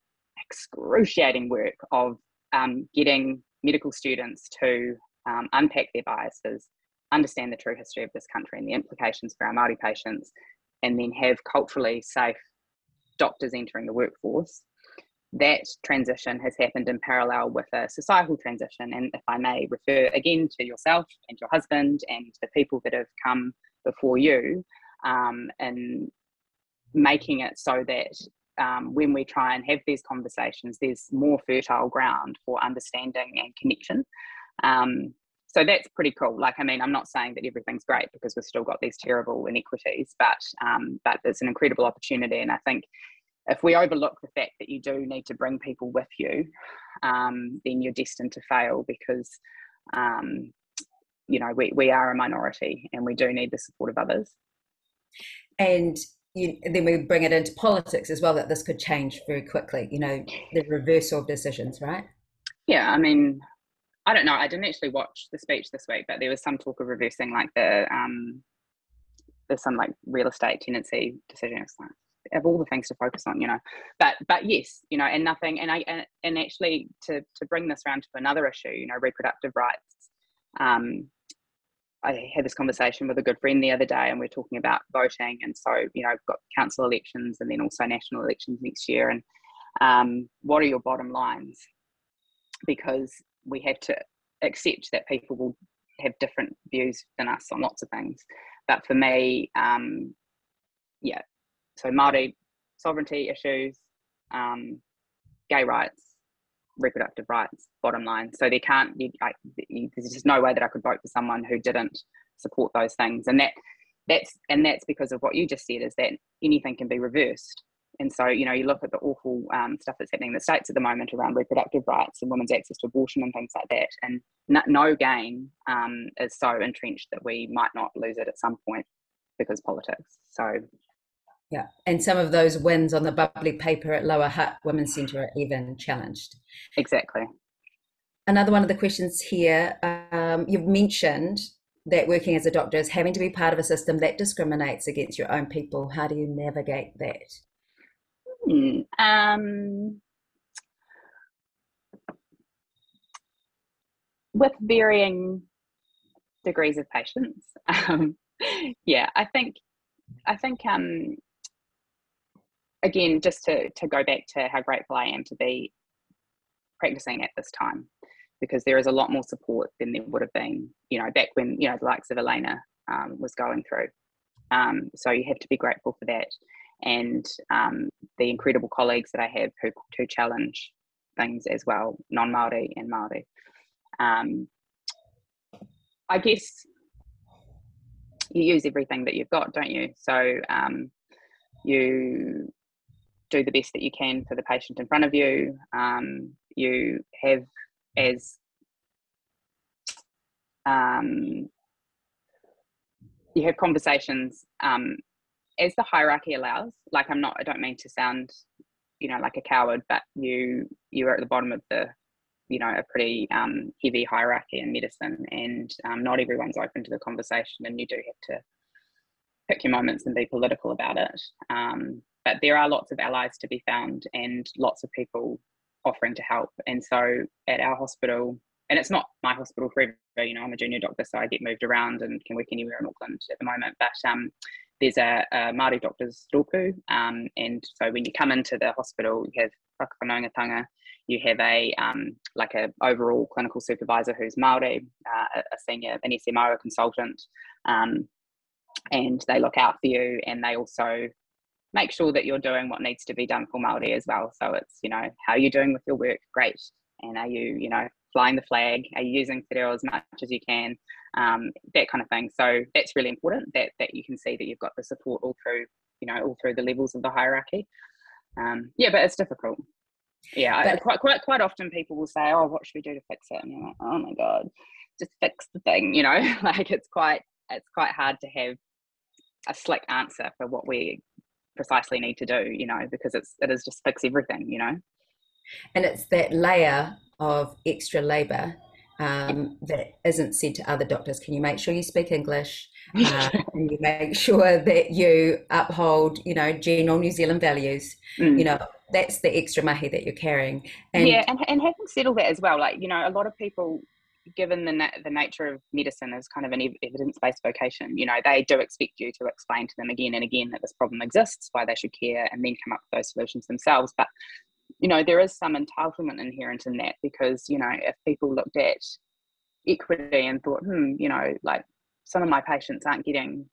excruciating work of um, getting medical students to um, unpack their biases, understand the true history of this country and the implications for our Maori patients, and then have culturally safe doctors entering the workforce that transition has happened in parallel with a societal transition. And if I may refer again to yourself and your husband and the people that have come before you, um, and making it so that um, when we try and have these conversations, there's more fertile ground for understanding and connection. Um, so that's pretty cool. Like, I mean, I'm not saying that everything's great because we've still got these terrible inequities, but um, but it's an incredible opportunity, and I think if we overlook the fact that you do need to bring people with you, um, then you're destined to fail because, um, you know, we, we are a minority and we do need the support of others. And you, then we bring it into politics as well, that this could change very quickly, you know, the reversal of decisions, right? Yeah, I mean, I don't know. I didn't actually watch the speech this week, but there was some talk of reversing like the, um, there's some like real estate tenancy decision. It's like, of all the things to focus on, you know. But but yes, you know, and nothing, and I and, and actually to to bring this around to another issue, you know, reproductive rights. Um, I had this conversation with a good friend the other day, and we are talking about voting, and so you know, I've got council elections and then also national elections next year, and um, what are your bottom lines? Because we have to accept that people will have different views than us on lots of things. But for me, um, yeah, so Māori sovereignty issues, um, gay rights, reproductive rights, bottom line. So there can't, you, I, you, there's just no way that I could vote for someone who didn't support those things. And that, that's, and that's because of what you just said is that anything can be reversed. And so, you know, you look at the awful um, stuff that's happening in the States at the moment around reproductive rights and women's access to abortion and things like that. And no, no gain um, is so entrenched that we might not lose it at some point because politics. So yeah, and some of those wins on the bubbly paper at Lower Hutt Women's Centre are even challenged. Exactly. Another one of the questions here um, you've mentioned that working as a doctor is having to be part of a system that discriminates against your own people. How do you navigate that? Hmm, um, with varying degrees of patience. <laughs> Um, yeah, I think I think um, again, just to, to go back to how grateful I am to be practicing at this time, because there is a lot more support than there would have been, you know, back when, you know, the likes of Elana um, was going through. Um, so you have to be grateful for that. And um, the incredible colleagues that I have who, who challenge things as well, non Māori and Māori. Um, I guess you use everything that you've got, don't you? So um, you do the best that you can for the patient in front of you. Um, you have as um, you have conversations um, as the hierarchy allows. Like I'm not, I don't mean to sound, you know, like a coward, but you you are at the bottom of the, you know, a pretty um, heavy hierarchy in medicine, and um, not everyone's open to the conversation, and you do have to pick your moments and be political about it. Um, but there are lots of allies to be found and lots of people offering to help. And so at our hospital, and it's not my hospital forever, you know, I'm a junior doctor, so I get moved around and can work anywhere in Auckland at the moment. But um, there's a, a Māori doctor's doku, um, and so when you come into the hospital, you have whakawhanaungatanga, you have a um, like a overall clinical supervisor who's Māori, uh, a senior an SMO, consultant, um, and they look out for you, and they also make sure that you're doing what needs to be done for Māori as well. So it's you know how you're you doing with your work? Great, and are you you know flying the flag? Are you using te reo as much as you can? Um, that kind of thing. So that's really important that that you can see that you've got the support all through you know all through the levels of the hierarchy. Um, yeah, but it's difficult. Yeah, but, I, quite quite quite often people will say, "Oh, what should we do to fix it?" And you're like, "Oh my god, just fix the thing," you know. <laughs> like it's quite it's quite hard to have a slick answer for what we precisely need to do, you know, because it's it is just fix everything, you know. And it's that layer of extra labour um, that isn't said to other doctors. Can you make sure you speak English? <laughs> Uh, and you make sure that you uphold, you know, general New Zealand values. Mm. You know, that's the extra mahi that you're carrying. And yeah, and, and having said all that as well, like, you know, a lot of people, given the, na- the nature of medicine as kind of an ev- evidence-based vocation, you know, they do expect you to explain to them again and again that this problem exists, why they should care, and then come up with those solutions themselves. But, you know, there is some entitlement inherent in that because, you know, if people looked at equity and thought, hmm, you know, like some of my patients aren't getting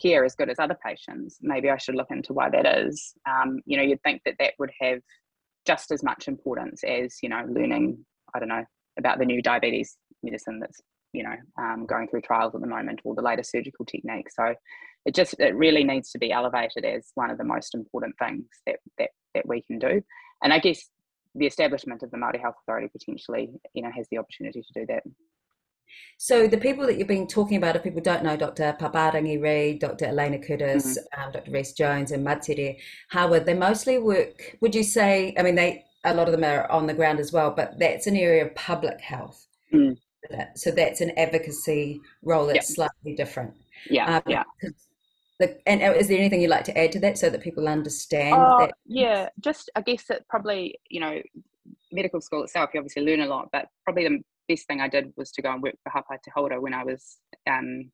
care as good as other patients. Maybe I should look into why that is. Um, you know, you'd think that that would have just as much importance as you know learning. I don't know about the new diabetes medicine that's you know um, going through trials at the moment, or the latest surgical technique. So it just it really needs to be elevated as one of the most important things that that that we can do. And I guess the establishment of the Māori Health Authority potentially, you know, has the opportunity to do that. So the people that you've been talking about, if people don't know, Dr. Paparangi Reid, Dr. Elana Curtis, mm-hmm. um, Dr. Rhys Jones, and Matire Harwood, they mostly work. Would you say? I mean, they a lot of them are on the ground as well, but that's an area of public health. Mm. So that's an advocacy role that's slightly different. Yeah, um, yeah. The, and uh, is there anything you'd like to add to that so that people understand uh, that? Yeah, just I guess that probably you know medical school itself you obviously learn a lot, but probably the best thing I did was to go and work for Hapai Te Hauora when I was um,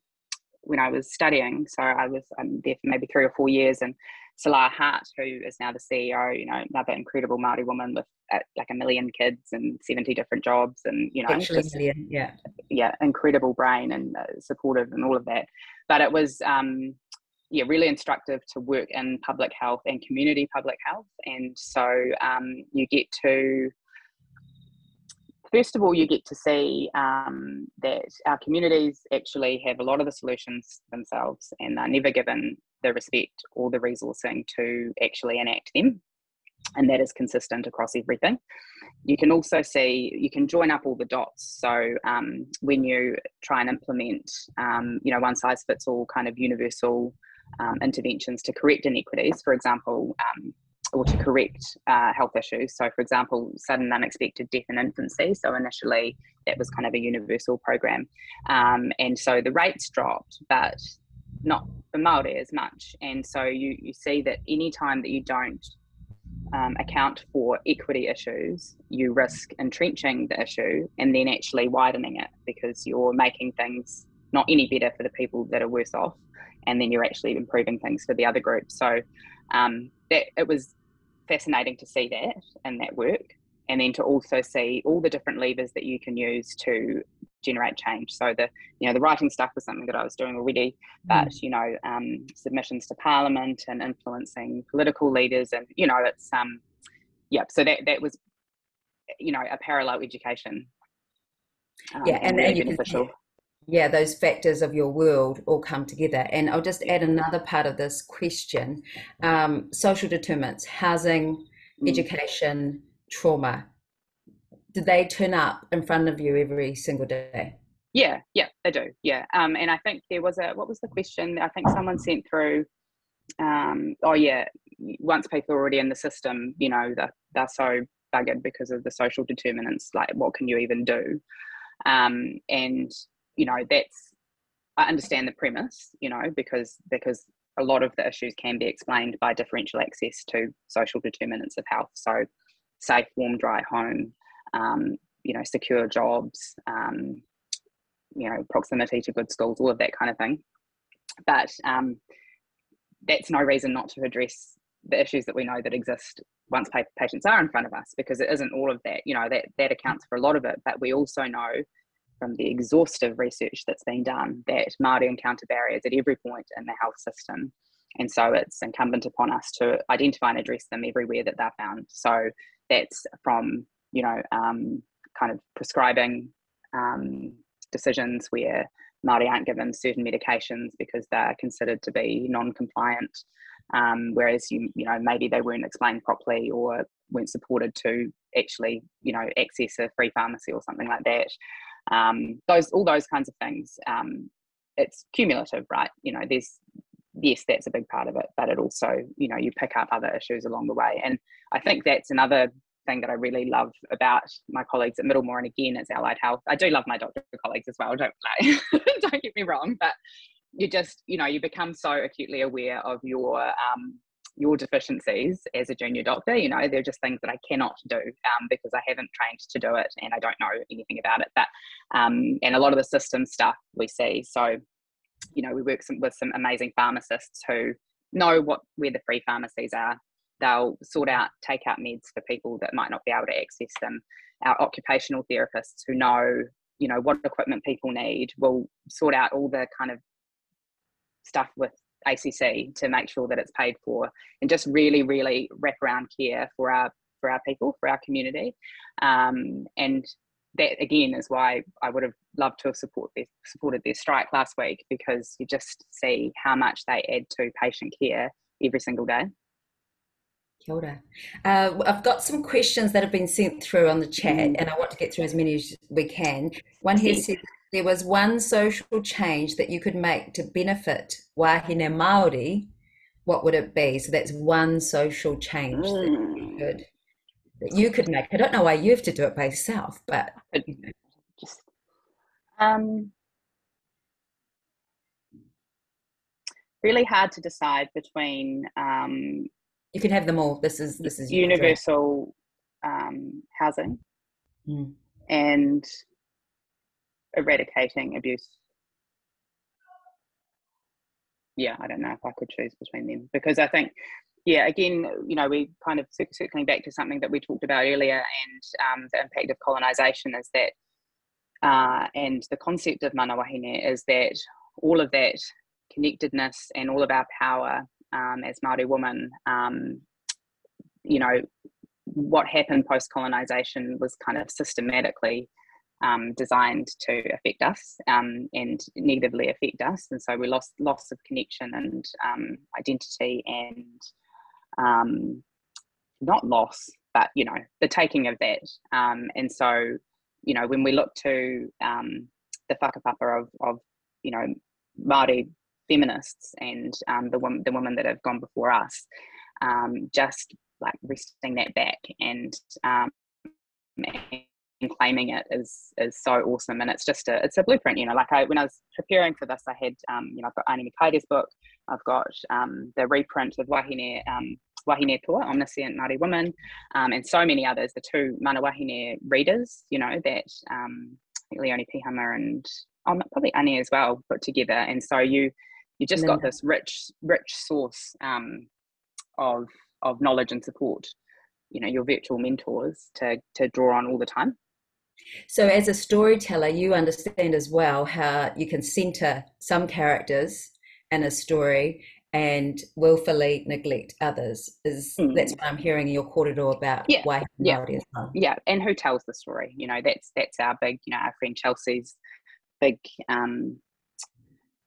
when I was studying. So I was um, there for maybe three or four years, and Selah Hart, who is now the CEO, you know, another incredible Maori woman with uh, like a million kids and seventy different jobs, and you know, actually just, million, yeah, yeah, incredible brain and uh, supportive and all of that. But it was. Um, yeah, really instructive to work in public health and community public health, and so um, you get to first of all, you get to see um, that our communities actually have a lot of the solutions themselves and they're never given the respect or the resourcing to actually enact them. And that is consistent across everything. You can also see, you can join up all the dots. So um, when you try and implement, um, you know, one size fits all kind of universal um, interventions to correct inequities, for example, um, or to correct uh, health issues. So, for example, sudden unexpected death in infancy. So, initially, that was kind of a universal program. Um, and so the rates dropped, but not for Māori as much. And so you, you see that any time that you don't um, account for equity issues, you risk entrenching the issue and then actually widening it because you're making things not any better for the people that are worse off, and then you're actually improving things for the other groups. So um, that it was fascinating to see that and that work and then to also see all the different levers that you can use to generate change so the you know the writing stuff was something that i was doing already but mm. you know um, submissions to parliament and influencing political leaders and you know it's um yeah so that that was you know a parallel education um, yeah and, and, and beneficial yeah, those factors of your world all come together. And I'll just add another part of this question um, social determinants, housing, mm. education, trauma. Do they turn up in front of you every single day? Yeah, yeah, they do. Yeah. Um, and I think there was a, what was the question? I think someone sent through, um, oh, yeah, once people are already in the system, you know, they're, they're so buggered because of the social determinants, like what can you even do? Um, and you know that's I understand the premise, you know, because because a lot of the issues can be explained by differential access to social determinants of health. So, safe, warm, dry home, um, you know, secure jobs, um, you know, proximity to good schools, all of that kind of thing. but um, that's no reason not to address the issues that we know that exist once patients are in front of us because it isn't all of that you know that that accounts for a lot of it. But we also know from the exhaustive research that's been done that Māori encounter barriers at every point in the health system. And so it's incumbent upon us to identify and address them everywhere that they're found. So that's from you know um, kind of prescribing um, decisions where Māori aren't given certain medications because they're considered to be non-compliant, um, whereas you you know maybe they weren't explained properly or weren't supported to actually you know access a free pharmacy or something like that. Um, those all those kinds of things. Um, it's cumulative, right? You know, there's yes, that's a big part of it, but it also you know you pick up other issues along the way, and I think that's another thing that I really love about my colleagues at Middlemore, and again, it's allied health. I do love my doctor colleagues as well. Don't <laughs> don't get me wrong, but you just you know you become so acutely aware of your um, your deficiencies as a junior doctor. You know, they're just things that I cannot do um, because I haven't trained to do it and I don't know anything about it. But um, and a lot of the system stuff we see. So, you know, we work some, with some amazing pharmacists who know what where the free pharmacies are they'll sort out take out meds for people that might not be able to access them our occupational therapists who know you know what equipment people need will sort out all the kind of stuff with ACC to make sure that it's paid for and just really really wrap around care for our for our people for our community um, and that again is why I would have loved to have support their, supported their strike last week because you just see how much they add to patient care every single day. Kia ora. Uh, I've got some questions that have been sent through on the chat, mm. and I want to get through as many as we can. One here says there was one social change that you could make to benefit wahine Maori. What would it be? So that's one social change mm. that you mm. could that you could make. I don't know why you have to do it by yourself, but you know. just um, really hard to decide between um, you can have them all. This is this is universal um, housing mm. and eradicating abuse. Yeah, I don't know if I could choose between them because I think, yeah, again, you know, we kind of circling back to something that we talked about earlier, and um, the impact of colonization is that, uh, and the concept of mana wahine is that all of that connectedness and all of our power um, as Maori woman, um, you know, what happened post colonization was kind of systematically um, designed to affect us um, and negatively affect us, and so we lost loss of connection and um, identity and um, not loss, but you know, the taking of that. and so, you know, when we look to the whakapapa of, of you know Maori feminists and um, the, women, the women that have gone before us, um, just like wresting that back and, um, and claiming it is is so awesome. And it's just a it's a blueprint, you know. Like I when I was preparing for this, I had um, you know I've got Ani Mikaere's book, I've got um, the reprint of Wahine um, Wahine Toa, Omniscient Māori Women, um, and so many others. The two Mana Wahine readers, you know, that um, Leonie Pihama and oh, probably Annie as well put together. And so you you just got this rich rich source um, of of knowledge and support you know your virtual mentors to to draw on all the time so as a storyteller you understand as well how you can center some characters in a story and willfully neglect others is mm. that's what i'm hearing in your corridor about yeah. why yeah. Well. yeah and who tells the story you know that's that's our big you know our friend chelsea's big um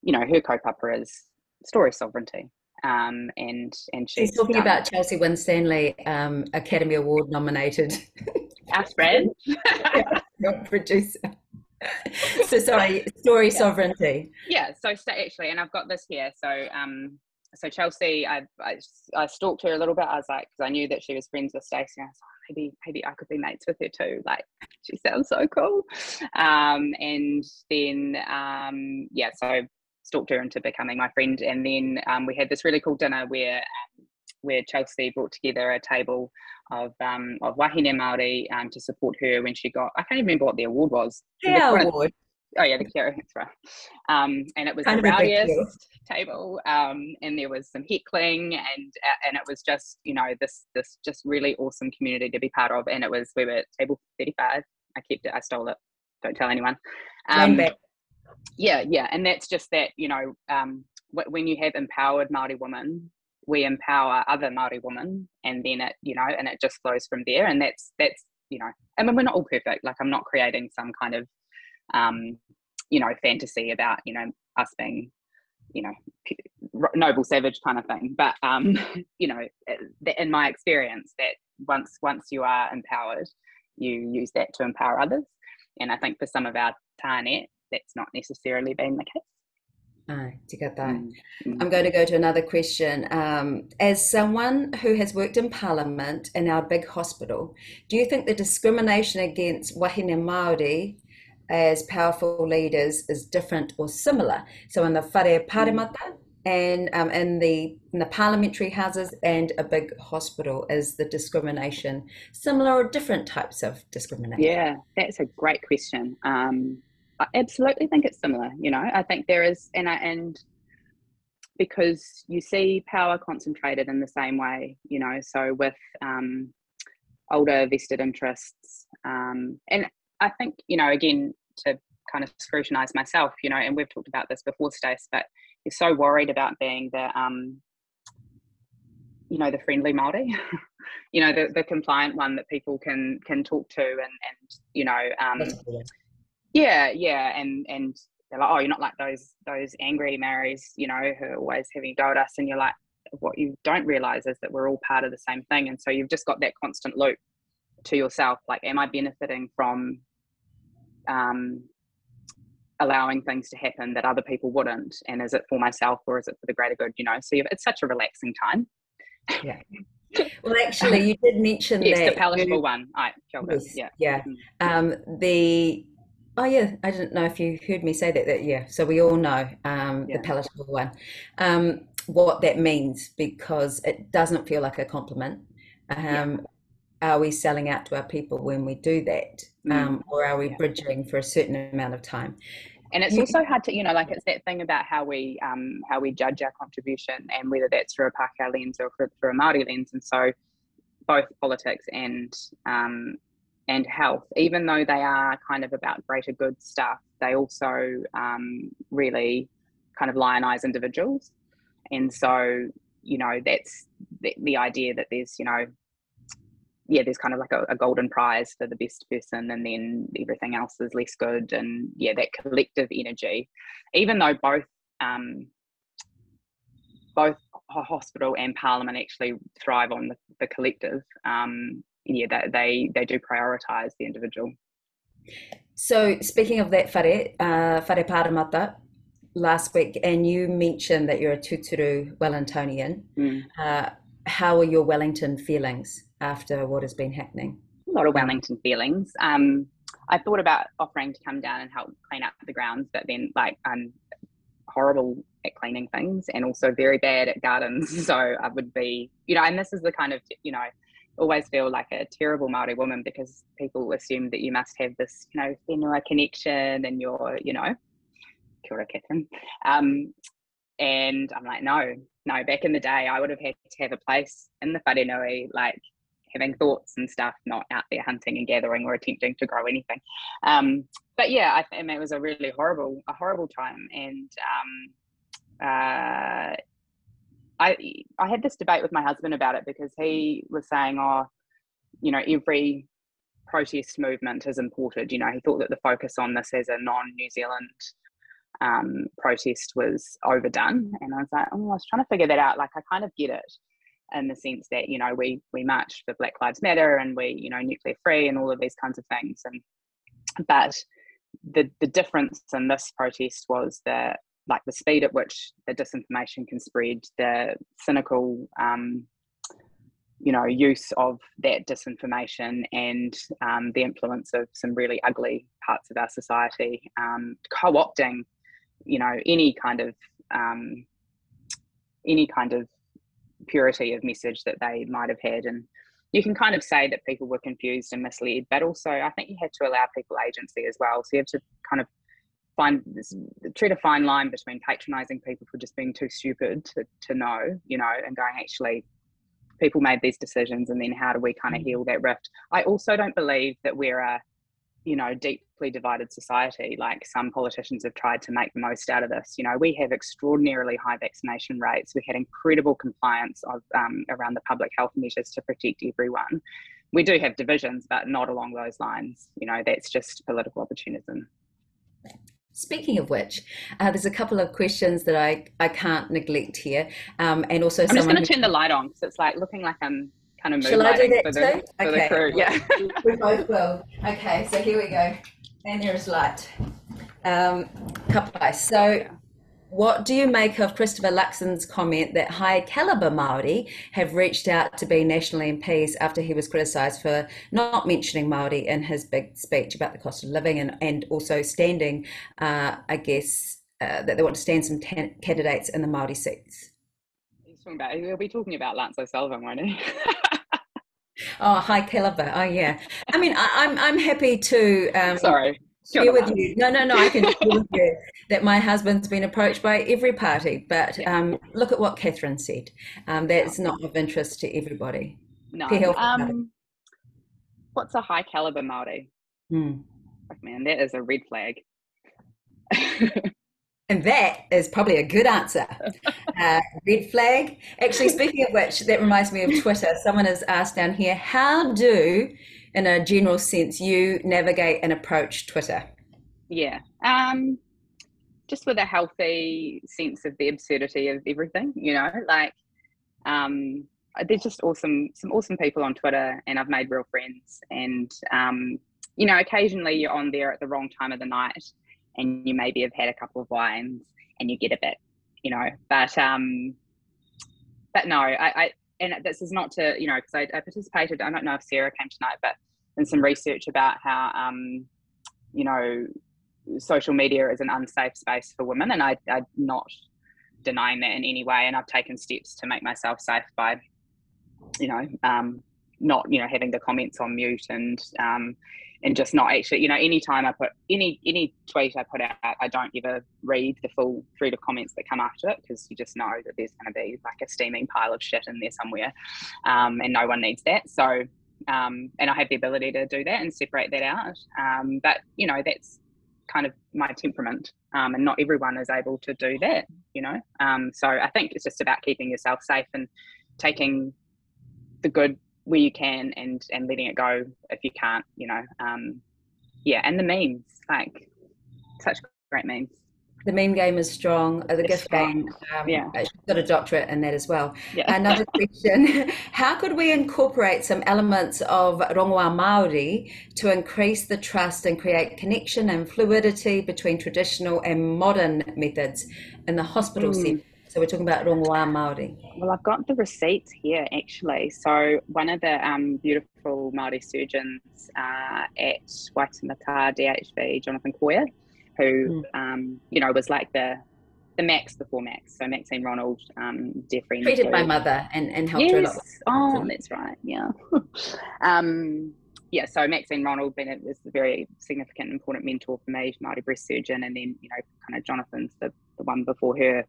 you know, her kaupapa is story sovereignty. Um, and and she's, she's talking about Chelsea Winstanley, um, Academy Award nominated. <laughs> Our friend, <laughs> not producer. so sorry, story yeah. sovereignty. Yeah. So, so actually, and I've got this here. So um, so Chelsea, I, I, I stalked her a little bit. I was like, because I knew that she was friends with Stacey. I was like, maybe maybe I could be mates with her too. Like, she sounds so cool. Um, and then um, yeah, so stalked her into becoming my friend. And then um, we had this really cool dinner where um, where Chelsea brought together a table of um, of wahine Maori um, to support her when she got I can't even remember what the award was. Yeah, award. oh yeah, the Kia Orchestra. Um, and it was kind the rowdiest table. Um, and there was some heckling and uh, and it was just, you know, this this just really awesome community to be part of. And it was we were at table 35. I kept it, I stole it. Don't tell anyone. Um, yeah, yeah. And that's just that, you know, um, when you have empowered Maori women, we empower other Maori women, and then it, you know, and it just flows from there. And that's that's you know, I mean, we're not all perfect. Like I'm not creating some kind of, um, you know, fantasy about you know us being, you know, noble savage kind of thing. But um, <laughs> you know, in my experience, that once once you are empowered, you use that to empower others. And I think for some of our tāne, that's not necessarily been the case. Ah, Mm. I'm going to go to another question. Um, as someone who has worked in Parliament in our big hospital, do you think the discrimination against wahine Māori as powerful leaders is different or similar? So in the whare parimata mm. and um, in the in the parliamentary houses and a big hospital, is the discrimination similar or different types of discrimination? Yeah, that's a great question. Um, I absolutely think it's similar. You know, I think there is, and I, and because you see power concentrated in the same way. You know, so with um, older vested interests, um, and I think you know again to kind of scrutinize myself. You know, and we've talked about this before, Stace, but you're so worried about being the um, you know the friendly Maori, <laughs> you know the, the compliant one that people can can talk to and and you know um, yeah, yeah, and and they're like, oh, you're not like those those angry Marys, you know, who are always having go at us, and you're like, what you don't realize is that we're all part of the same thing, and so you've just got that constant loop to yourself, like, am I benefiting from um, allowing things to happen that other people wouldn't, and is it for myself or is it for the greater good? You know, so it's such a relaxing time. Yeah. <laughs> well, actually, you did mention yes, that the palatable you, one. I yes, yeah, yeah. Mm-hmm. Um, the Oh yeah, I didn't know if you heard me say that. That yeah, so we all know um, yeah. the palatable one, um, what that means because it doesn't feel like a compliment. Um, yeah. Are we selling out to our people when we do that, mm. Um, or are we yeah. bridging for a certain amount of time? And it's also hard to, you know, like it's that thing about how we um, how we judge our contribution and whether that's through a Pākehā lens or through a Māori lens. And so both politics and um, and health, even though they are kind of about greater good stuff, they also um, really kind of lionize individuals. And so, you know, that's the, the, idea that there's, you know, yeah, there's kind of like a, a, golden prize for the best person, and then everything else is less good. And yeah, that collective energy, even though both um, both hospital and parliament actually thrive on the, the collective. Um, yeah, that they they do prioritise the individual. So speaking of that Fare uh, whare paramata, last week, and you mentioned that you're a Tuturu Wellingtonian. Mm. Uh, how are your Wellington feelings after what has been happening? A lot of Wellington feelings. Um, I thought about offering to come down and help clean up the grounds, but then like I'm horrible at cleaning things and also very bad at gardens. <laughs> So I would be, you know, and this is the kind of, you know, always feel like a terrible Maori woman because people assume that you must have this, you know, whenua connection and you're, you know, kia ora, Catherine. Um, and I'm like, no, no. Back in the day, I would have had to have a place in the wharenui, like having thoughts and stuff, not out there hunting and gathering or attempting to grow anything. Um, but yeah, I, mean, it was a really horrible, a horrible time, and um, uh, I I had this debate with my husband about it because he was saying, oh, you know, every protest movement is imported. You know, he thought that the focus on this as a non-New Zealand um, protest was overdone, and I was like, oh, I was trying to figure that out. Like, I kind of get it in the sense that you know we we marched for Black Lives Matter and we you know nuclear free and all of these kinds of things, and but the the difference in this protest was that like the speed at which the disinformation can spread, the cynical, um, you know, use of that disinformation, and um, the influence of some really ugly parts of our society, um, co-opting, you know, any kind of um, any kind of purity of message that they might have had, and you can kind of say that people were confused and misled, but also I think you had to allow people agency as well. So you have to kind of find treat a fine line between patronizing people for just being too stupid to, to know, you know, and going actually people made these decisions and then how do we kind of mm. heal that rift? I also don't believe that we're a you know deeply divided society. Like some politicians have tried to make the most out of this. You know we have extraordinarily high vaccination rates. We had incredible compliance of um, around the public health measures to protect everyone. We do have divisions but not along those lines. You know that's just political opportunism Speaking of which, uh, there's a couple of questions that I, I can't neglect here. Um, and also, I'm just going to turn the light on because it's like looking like I'm kind of Shall I do that for, the, too? for okay. the crew. Yeah. <laughs> we both will. Okay, so here we go. And there's light. Um, cup ice. So, what do you make of Christopher Luxon's comment that high caliber Maori have reached out to be national MPs after he was criticised for not mentioning Maori in his big speech about the cost of living and, and also standing, uh, I guess, uh, that they want to stand some ten- candidates in the Maori seats? He's talking about, he'll be talking about Lance O'Sullivan, won't he? <laughs> oh, high caliber. Oh, yeah. I mean, I, am I'm, I'm happy to. Um, Sorry share with you. No, no, no. I can <laughs> share with you that my husband's been approached by every party, but um, look at what Catherine said. Um, that's not of interest to everybody. No. Um, what's a high caliber Maori? Hmm. man, that is a red flag. <laughs> And that is probably a good answer. <laughs> Uh, red flag. Actually, speaking of which, that reminds me of Twitter. Someone has asked down here, how do in a general sense, you navigate and approach Twitter? Yeah. Um, just with a healthy sense of the absurdity of everything, you know, like um, there's just awesome, some awesome people on Twitter, and I've made real friends. And um, you know, occasionally you're on there at the wrong time of the night, and you maybe have had a couple of wines, and you get a bit, you know. But um, but no, I, I and this is not to you know because I, I, participated. I don't know if Sarah came tonight, but and some research about how um, you know social media is an unsafe space for women, and I, I'm not denying that in any way. And I've taken steps to make myself safe by, you know, um, not you know having the comments on mute and um, and just not actually you know anytime I put any any tweet I put out I don't ever read the full thread of comments that come after it because you just know that there's going to be like a steaming pile of shit in there somewhere um, and no one needs that so um, and I have the ability to do that and separate that out. Um, but you know, that's kind of my temperament, um, and not everyone is able to do that. You know, um, so I think it's just about keeping yourself safe and taking the good where you can, and and letting it go if you can't. You know, um, yeah, and the memes, like such great memes the meme game is strong. Uh, the it's gift strong. game, um, yeah, she's got a doctorate in that as well. Yeah. Another <laughs> question: How could we incorporate some elements of rongoā Maori to increase the trust and create connection and fluidity between traditional and modern methods in the hospital mm. setting? So we're talking about rongoā Maori. Well, I've got the receipts here actually. So one of the um, beautiful Maori surgeons uh, at Waitemata DHB, Jonathan Koea who mm. um, you know was like the the Max before Max. So Maxine Ronald, um, Jeffrey. Treated my mother and, and helped yes. her a lot. Oh, that's right. Yeah. <laughs> um, yeah, so Maxine Ronald been a, was a very significant, important mentor for me, Māori breast surgeon, and then you know, kind of Jonathan's the, the one before her.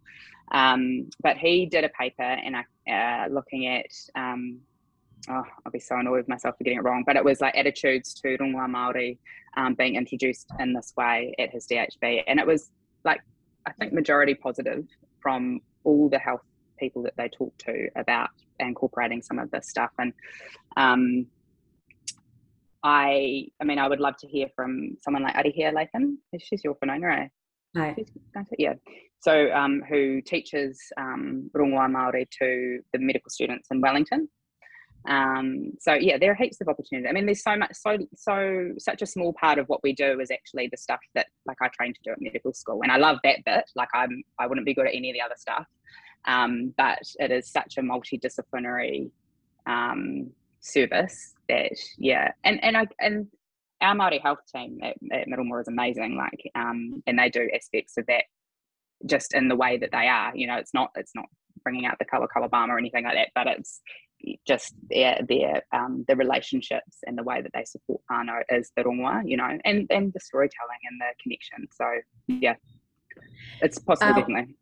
Um, but he did a paper and uh, looking at um, oh, I'll be so annoyed with myself for getting it wrong, but it was like attitudes to Rongoā Māori um, being introduced in this way at his DHB. And it was like, I think majority positive from all the health people that they talked to about incorporating some of this stuff. And um, I, I mean, I would love to hear from someone like Arihia Latham. She's your whanaunga, eh? Hi. Yeah. So, um, who teaches um, Rongoā Māori to the medical students in Wellington. Um, so yeah, there are heaps of opportunity. I mean, there's so much, so so such a small part of what we do is actually the stuff that like I trained to do at medical school, and I love that bit. Like I'm, I wouldn't be good at any of the other stuff, um, but it is such a multidisciplinary um, service that yeah, and and I and our Māori health team at, at Middlemore is amazing. Like, um, and they do aspects of that just in the way that they are. You know, it's not it's not bringing out the color color bomb or anything like that, but it's just their their um, the relationships and the way that they support Pano is the rongoa, you know, and and the storytelling and the connection. So yeah, it's possible, um, definitely.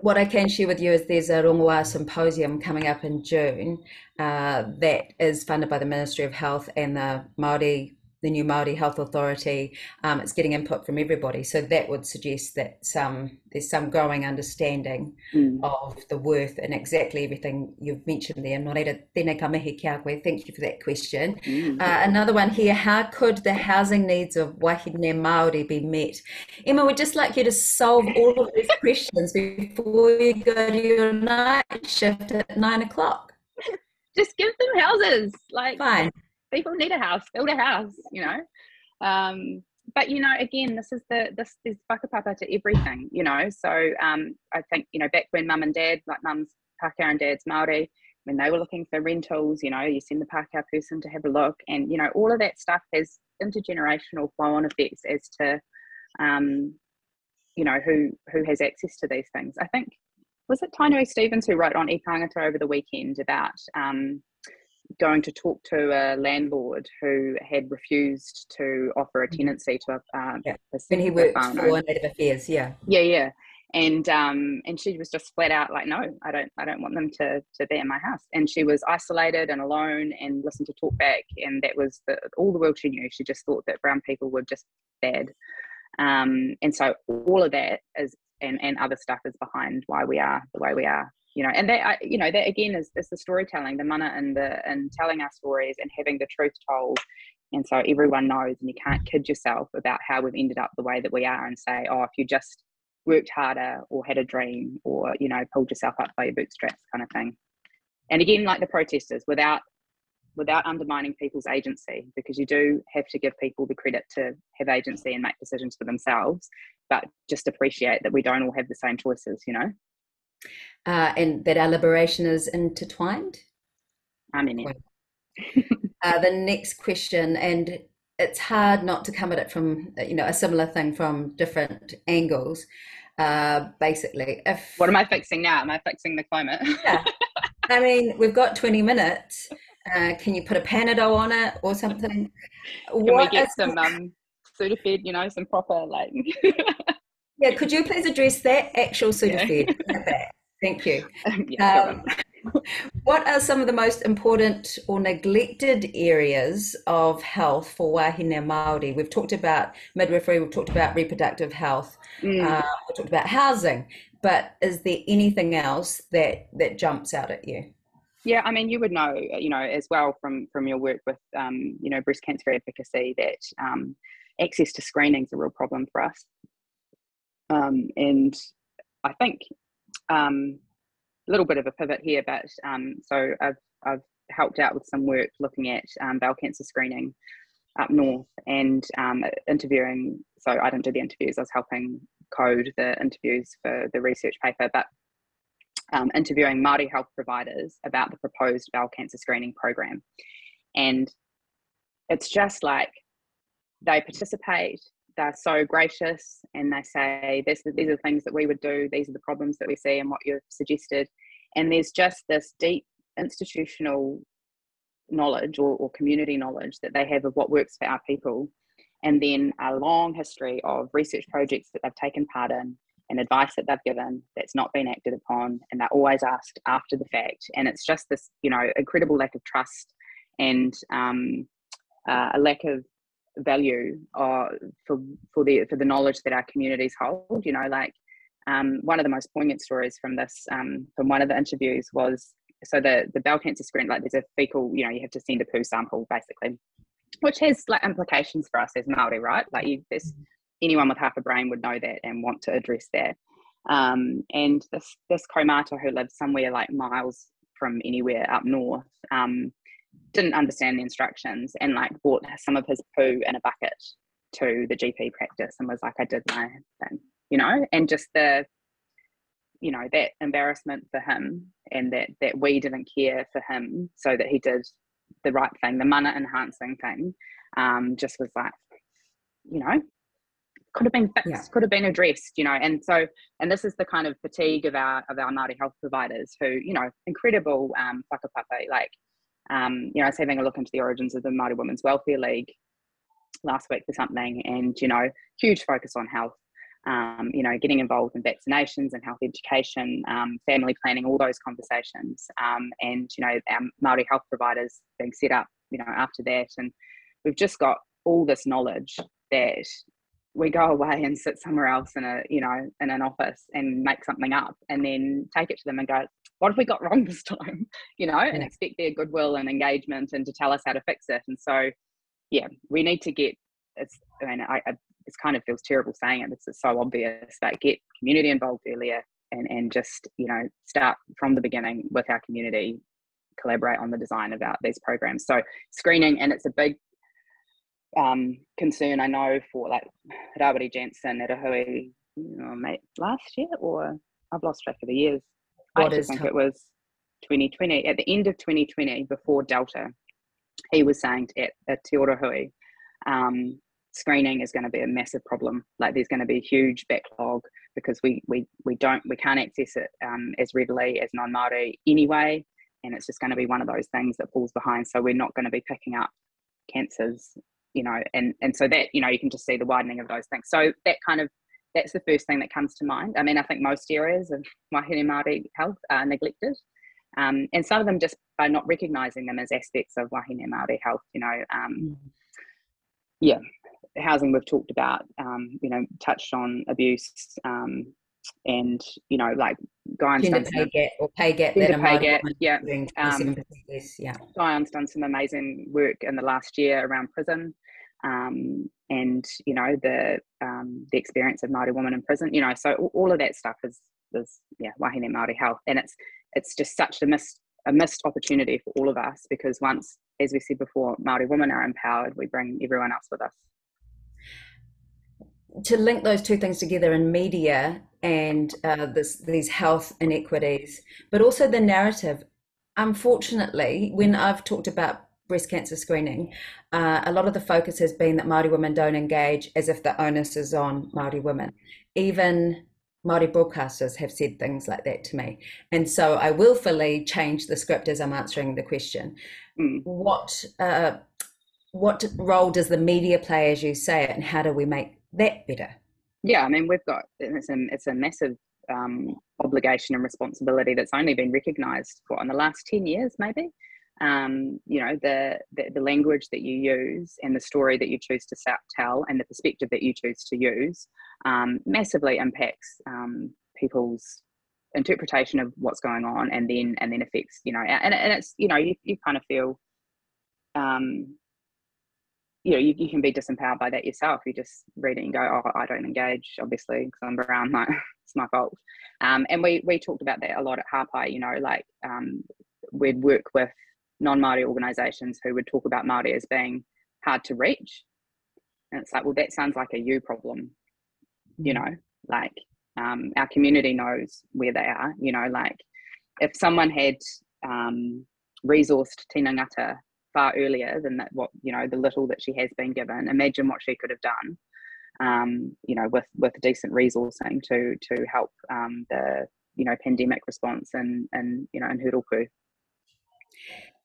What I can share with you is there's a rongoa symposium coming up in June uh, that is funded by the Ministry of Health and the Maori the new Maori Health Authority. Um, it's getting input from everybody, so that would suggest that some there's some growing understanding mm. of the worth and exactly everything you've mentioned there. Tēnei ka mihi kia koe. Thank you for that question. Mm. Uh, another one here: How could the housing needs of wahine Maori be met? Emma, we'd just like you to solve all of these <laughs> questions before you go to your night shift at nine o'clock. Just give them houses, like fine people need a house, build a house, you know. Um, but you know, again, this is the this is whakapapa to everything, you know. So um, I think you know back when mum and dad, like mum's Pākehā and dad's Maori, when they were looking for rentals, you know, you send the Pākehā person to have a look, and you know, all of that stuff has intergenerational flow-on effects as to, um, you know, who who has access to these things. I think was it Tainui Stephens who wrote on e over the weekend about um, going to talk to a landlord who had refused to offer a mm-hmm. tenancy to a, uh, yeah. when he worked for Native Affairs, yeah, yeah, yeah, and um, and she was just flat out like, no, I don't, I don't want them to to be in my house, and she was isolated and alone and listened to talk back, and that was the, all the world she knew. She just thought that brown people were just bad, um, and so all of that is and and other stuff is behind why we are the way we are you know and that you know that again is, is the storytelling the mana and the and telling our stories and having the truth told. And so everyone knows and you can't kid yourself about how we've ended up the way that we are and say oh if you just worked harder or had a dream or you know pulled yourself up by your bootstraps kind of thing. And again like the protesters without without undermining people's agency because you do have to give people the credit to have agency and make decisions for themselves but just appreciate that we don't all have the same choices you know uh, and that our liberation is intertwined. I'm mean, <laughs> uh, the next question, and it's hard not to come at it from you know a similar thing from different angles. Uh, basically, if what am I fixing now? Am I fixing the climate? yeah, <laughs> I mean we've got twenty minutes. Uh, can you put a Panadol on it or something? Can what we get some um, Sudafed? You know, some proper like. <laughs> yeah, could you please address that actual Sudafed? Yeah. Thank you. yeah, um, <laughs> what are some of the most important or neglected areas of health for wahine Māori? We've talked about midwifery, we've talked about reproductive health, mm. uh, we've talked about housing, but is there anything else that, that jumps out at you? Yeah, I mean, you would know, you know, as well from from your work with, um, you know, breast cancer advocacy that um, access to screening is a real problem for us. Um, and I think um, a little bit of a pivot here, but um, so I've, I've helped out with some work looking at um, bowel cancer screening up north and um, interviewing. So I didn't do the interviews, I was helping code the interviews for the research paper, but um, interviewing Māori health providers about the proposed bowel cancer screening program. And it's just like they participate, they're so gracious and they say this these are the things that we would do. These are the problems that we see and what you've suggested. And there's just this deep institutional knowledge or, or community knowledge that they have of what works for our people. And then a long history of research projects that they've taken part in and advice that they've given that's not been acted upon and they're always asked after the fact. And it's just this you know incredible lack of trust and um, uh, a lack of value uh, for for the for the knowledge that our communities hold. You know, like um, one of the most poignant stories from this um, from one of the interviews was so the the bowel cancer screen like there's a fecal you know you have to send a poo sample basically, which has like implications for us as Maori, right? Like you, this anyone with half a brain would know that and want to address that. Um, and this this kaumata who lives somewhere like miles from anywhere up north um, didn't understand the instructions and like brought some of his poo in a bucket to the GP practice and was like, I did my thing, you know, and just the, you know, that embarrassment for him and that that we didn't care for him so that he did the right thing, the mana enhancing thing, um, just was like, you know, could have been fixed, yeah. could have been addressed, you know. And so, and this is the kind of fatigue of our of our Māori health providers who, you know, incredible um, whakapapa. Like, um, you know, I was having a look into the origins of the Māori Women's Welfare League last week for something, and you know, huge focus on health. Um, you know, getting involved in vaccinations and health education, um, family planning, all those conversations, um, and you know, our Maori health providers being set up, you know, after that, and we've just got all this knowledge that we go away and sit somewhere else in a you know in an office and make something up and then take it to them and go what have we got <laughs> wrong this time? <laughs> You know and expect their goodwill and engagement and to tell us how to fix it. And so yeah we need to get it's i mean i, I it kind of feels terrible saying it it's so obvious but get community involved earlier and and just you know start from the beginning with our community collaborate on the design about these programs. So screening and it's a big um, concern I know for like Rawiri Jansen at Ahui, you know, mate, last year or I've lost track of the years. What I think it was 2020 at the end of 2020 before Delta. He was saying at, at Te Orohui, um, screening is going to be a massive problem. Like there's going to be a huge backlog because we we we don't we can't access it um, as readily as non Maori anyway, and it's just going to be one of those things that falls behind. So we're not going to be picking up cancers you know, and and so that you know you can just see the widening of those things. So that kind of that's the first thing that comes to mind. I mean, I think most areas of wahine Māori health are neglected, um, and some of them just by not recognising them as aspects of wahine Māori health. You know, um, mm. yeah, housing we've talked about. Um, you know, touched on abuse. Um, and you know, like Guyon's done pay gap or pay gap. Gender pay gap, yeah. Um, yeah. Guyon's done some amazing work in the last year around prison um, and you know the um, the experience of Maori women in prison. You know, so all of that stuff is is yeah wahine Maori health, and it's it's just such a missed a missed opportunity for all of us because once, as we said before, Maori women are empowered, we bring everyone else with us. To link those two things together in media and uh, this, these health inequities, but also the narrative. Unfortunately, when I've talked about breast cancer screening, uh, a lot of the focus has been that Māori women don't engage as if the onus is on Māori women. Even Māori broadcasters have said things like that to me. And so I willfully change the script as I'm answering the question. Mm. What, uh, what role does the media play, as you say it, and how do we make that better? Yeah, I mean, we've got, it's a, it's a massive um, obligation and responsibility that's only been recognised, what, in the last 10 years, maybe? Um, you know the, the, the language that you use and the story that you choose to tell and the perspective that you choose to use um, massively impacts um, people's interpretation of what's going on and then and then affects you know and, and it's you know you, you kind of feel um you know you, you can be disempowered by that yourself. You just read it and go oh i don't engage obviously because i'm brown <laughs> like it's my fault. Um and we we talked about that a lot at Hapai you know like um we'd work with non-Maori organisations who would talk about Maori as being hard to reach, and it's like, well, that sounds like a you problem, you mm. know, like um, our community knows where they are, you know, like if someone had um, resourced Tina Ngata far earlier than that, what you know, the little that she has been given, imagine what she could have done. Um, you know, with with decent resourcing to to help um, the you know pandemic response and and you know in Huruku.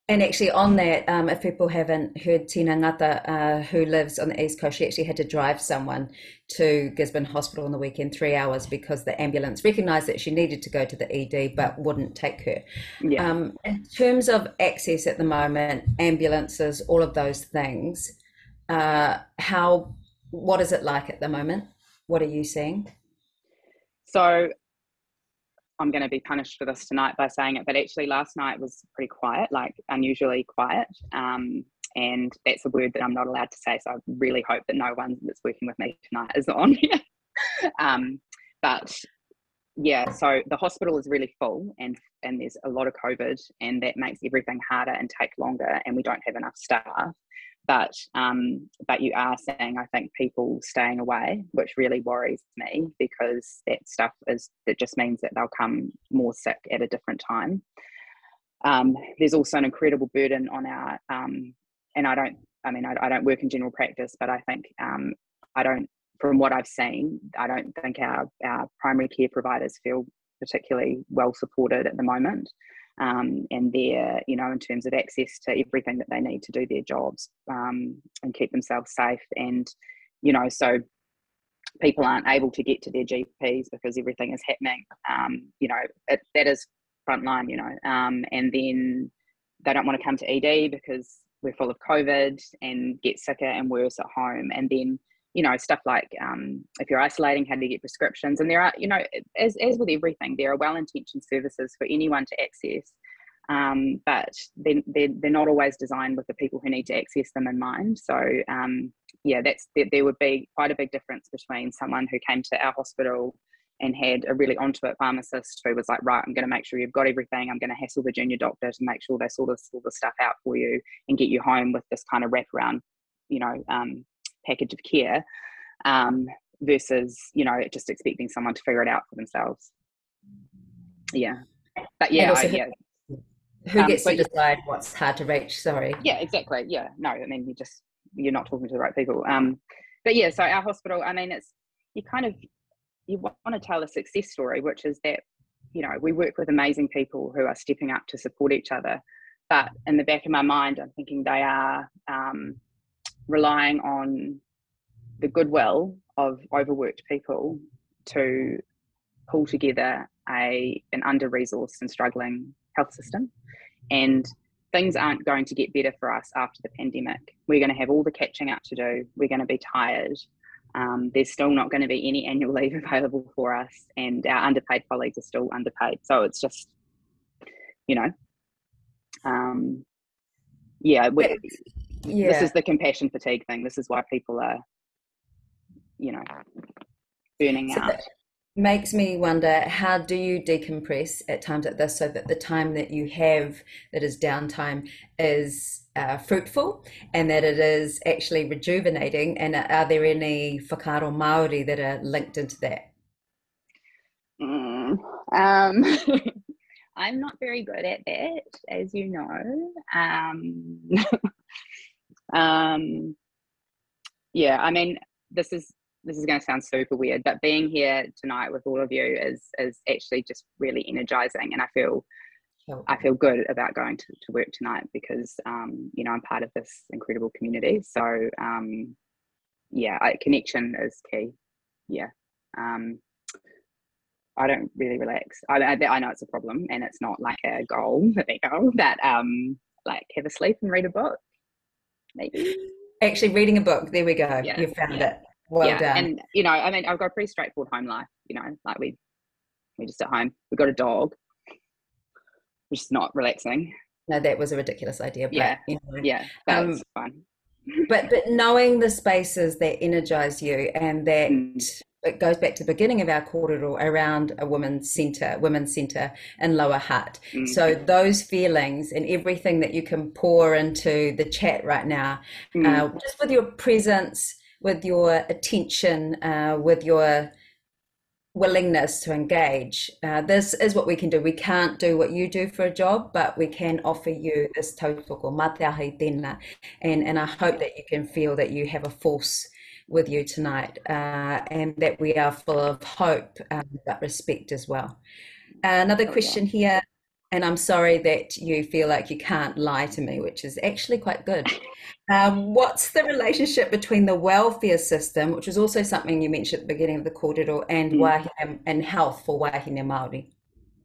And actually, on that, um, if people haven't heard Tina Ngata, uh, who lives on the East Coast, she actually had to drive someone to Gisborne Hospital on the weekend, three hours, because the ambulance recognised that she needed to go to the ED but wouldn't take her. Yeah. Um, in terms of access at the moment, ambulances, all of those things, uh, how, what is it like at the moment? What are you seeing? So I'm going to be punished for this tonight by saying it, but actually last night was pretty quiet, like unusually quiet. Um, and that's a word that I'm not allowed to say. So I really hope that no one that's working with me tonight is on here. <laughs> um, but yeah, so the hospital is really full and and there's a lot of COVID and that makes everything harder and take longer and we don't have enough staff but um, but you are seeing I think people staying away, which really worries me because that stuff is that just means that they'll come more sick at a different time. Um, there's also an incredible burden on our um, and I don't I mean I, I, don't work in general practice, but I think um, I don't from what I've seen, I don't think our, our primary care providers feel particularly well supported at the moment. Um, and they're, you know, in terms of access to everything that they need to do their jobs um, and keep themselves safe. And, you know, so people aren't able to get to their GPs because everything is happening. Um, you know, it, that is frontline, you know, um, and then they don't want to come to ED because we're full of COVID and get sicker and worse at home. And then you know stuff like um, if you're isolating how do you get prescriptions? And there are you know as, as with everything there are well-intentioned services for anyone to access um, but they're, they're, they're, not always designed with the people who need to access them in mind. So um, yeah that's there, there, would be quite a big difference between someone who came to our hospital and had a really onto it pharmacist who was like right i'm going to make sure you've got everything. I'm going to hassle the junior doctor to make sure they sort of sort the stuff out for you and get you home with this kind of wraparound you know um, package of care um, versus you know just expecting someone to figure it out for themselves. Yeah. But yeah, I, yeah. who um, gets to decide what's hard to reach sorry. Yeah exactly. Yeah. No i mean you just you're not talking to the right people. Um but yeah so our hospital i mean it's you kind of you want to tell a success story which is that you know we work with amazing people who are stepping up to support each other. But in the back of my mind i'm thinking they are um, relying on the goodwill of overworked people to pull together a an under resourced and struggling health system. And things aren't going to get better for us after the pandemic. We're going to have all the catching up to do. We're going to be tired. Um, there's still not going to be any annual leave <laughs> available for us and our underpaid colleagues are still underpaid. So it's just you know um, yeah we, yeah. this is the compassion fatigue thing. This is why people are, you know, burning so out. Makes me wonder how do you decompress at times like this so that the time that you have that is downtime is uh, fruitful and that it is actually rejuvenating? And are there any whakaaro Māori that are linked into that? Mm, um, <laughs> I'm not very good at that, as you know. Um, <laughs> Um, yeah, I mean, this is this is going to sound super weird, but being here tonight with all of you is is actually just really energizing, and I feel I feel good about going to, to work tonight because um, you know I'm part of this incredible community. So um, yeah, I, connection is key. Yeah. Um, I don't really relax. I, I, I, know it's a problem and it's not like a goal <laughs> goal that um like have a sleep and read a book maybe. Actually, reading a book. There we go. Yeah, you found yeah. it. Well yeah. done. And you know, I mean, I've got a pretty straightforward home life. You know, like we we just at home. We've got a dog, which is not relaxing. No, that was a ridiculous idea. But, yeah, you know, yeah, that's um, fun. but but knowing the spaces that energize you and that mm it goes back to the beginning of our kōrero around a women's centre, women's centre and Lower Hutt. Mm-hmm. So those feelings and everything that you can pour into the chat right now, mm-hmm. uh, just with your presence, with your attention, uh, with your willingness to engage. Uh, this is what we can do. We can't do what you do for a job, but we can offer you this tautoko, mate ahi tēnā. And, and I hope that you can feel that you have a force with you tonight uh, and that we are full of hope um, but respect as well. Uh, another question here, and I'm sorry that you feel like you can't lie to me, which is actually quite good. Um, what's the relationship between the welfare system, which was also something you mentioned at the beginning of the kōrero, and mm. and health for wahine Māori?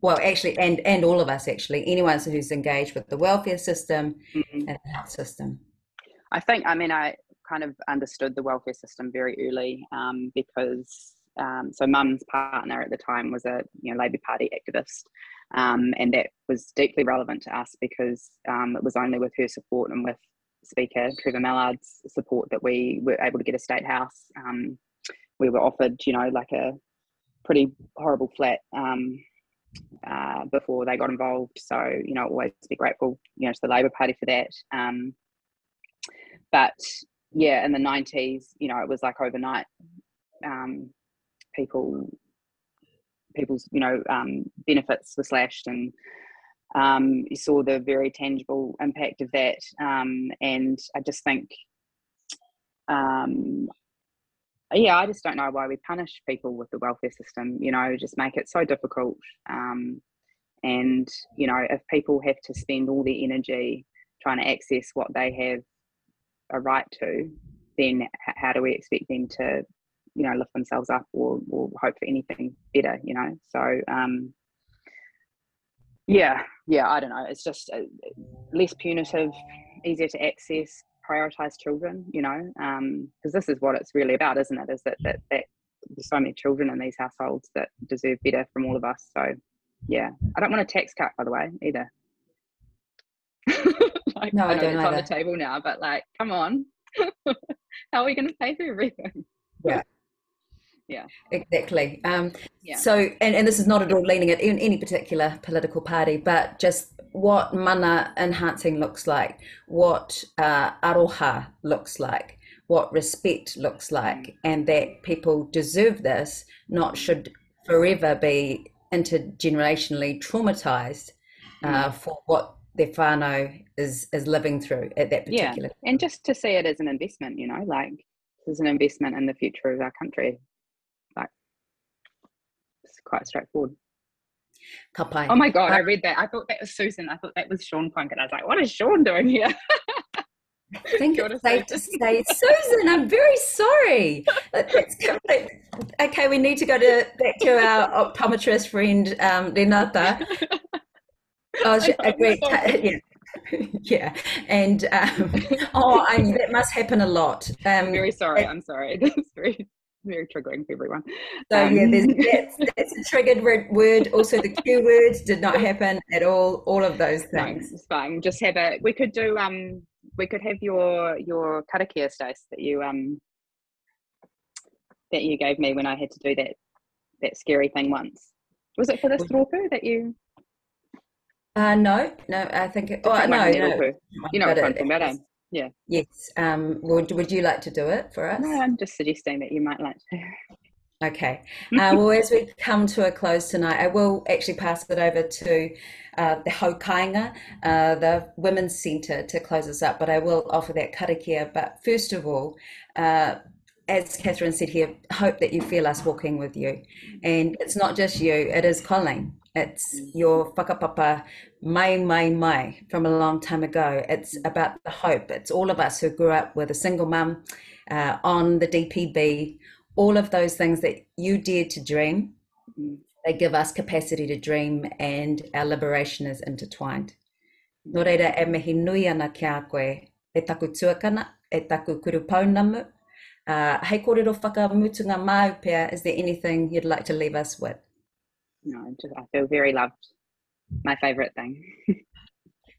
Well, actually, and, and all of us actually, anyone who's engaged with the welfare system mm-hmm. and the health system. I think, I mean, I, kind of understood the welfare system very early um, because um, so mum's partner at the time was a you know Labour Party activist, um, and that was deeply relevant to us because um, it was only with her support and with Speaker Trevor Mallard's support that we were able to get a state house. Um, we were offered, you know, like a pretty horrible flat um, uh, before they got involved. So you know, always be grateful, you know, to the Labour Party for that. but yeah, in the 90s, you know, it was like overnight. Um, people, people's, you know, um, benefits were slashed, and um, you saw the very tangible impact of that. Um, and I just think, um, yeah, I just don't know why we punish people with the welfare system. You know, just make it so difficult. Um, and you know, if people have to spend all their energy trying to access what they have a right to, then how do we expect them to, you know, lift themselves up or, or hope for anything better? You know, so um, yeah, yeah, I don't know. It's just uh, less punitive, easier to access, prioritize children. You know, because um, this is what it's really about, isn't it? Is that that that there's so many children in these households that deserve better from all of us. So yeah, I don't want a tax cut, by the way, either. <laughs> <laughs> like, no, I, I don't. It's either. on the table now, but like, come on, <laughs> how are we going to pay for everything? Yeah. <laughs> Yeah, exactly. Um, yeah. So, and, and this is not at all leaning at any particular political party, but just what mana enhancing looks like, what uh, aroha looks like, what respect looks like, mm. and that people deserve this, not should forever be intergenerationally traumatized uh, mm. for what their whānau is is living through at that particular yeah. and just to see it as an investment you know like is an investment in the future of our country like it's quite straightforward Kapai. Oh my god, uh, I read that. I thought that was Susan. I thought that was Sean Plunkett. I was like, what is Sean doing here? I think <laughs> safe to say, Susan, I'm very sorry. okay, we need to go to back to our optometrist friend, um, Renata. <laughs> Oh, a great, <laughs> yeah. yeah, and um, <laughs> oh, I that must happen a lot. Um, very sorry. I'm sorry. <laughs> That's very very triggering for everyone. So um, yeah, that's, that's, a triggered word. Also, the Q words did not happen at all. All of those things. No, it's fine. Just have a. We could do. Um, we could have your your karakia Stace that you um that you gave me when I had to do that that scary thing once. Was it for this roku that you? Uh, no, no. I think. It, oh, no, no. You know what I'm talking about, eh? Yeah. Yes. Um, would Would you like to do it for us? No, I'm just suggesting that you might like to. Okay. Uh, well, as we come to a close tonight, I will actually pass it over to uh, the Haukainga, uh, the Women's Centre, to close us up, but I will offer that karakia. But first of all, uh, as Catherine said here, hope that you feel us walking with you. And it's not just you, it is Colleen. It's your whakapapa mai mai mai from a long time ago. It's about the hope. It's all of us who grew up with a single mum uh, on the DPB, all of those things that you dared to dream. They give us capacity to dream and our liberation is intertwined. No reira e mihi nui ana ki a koe, e taku tuakana, e taku kuru pounamu. Uh, hei kōrero whakamutunga māu pia, is there anything you'd like to leave us with? No, just, I feel very loved. My favourite thing. <laughs>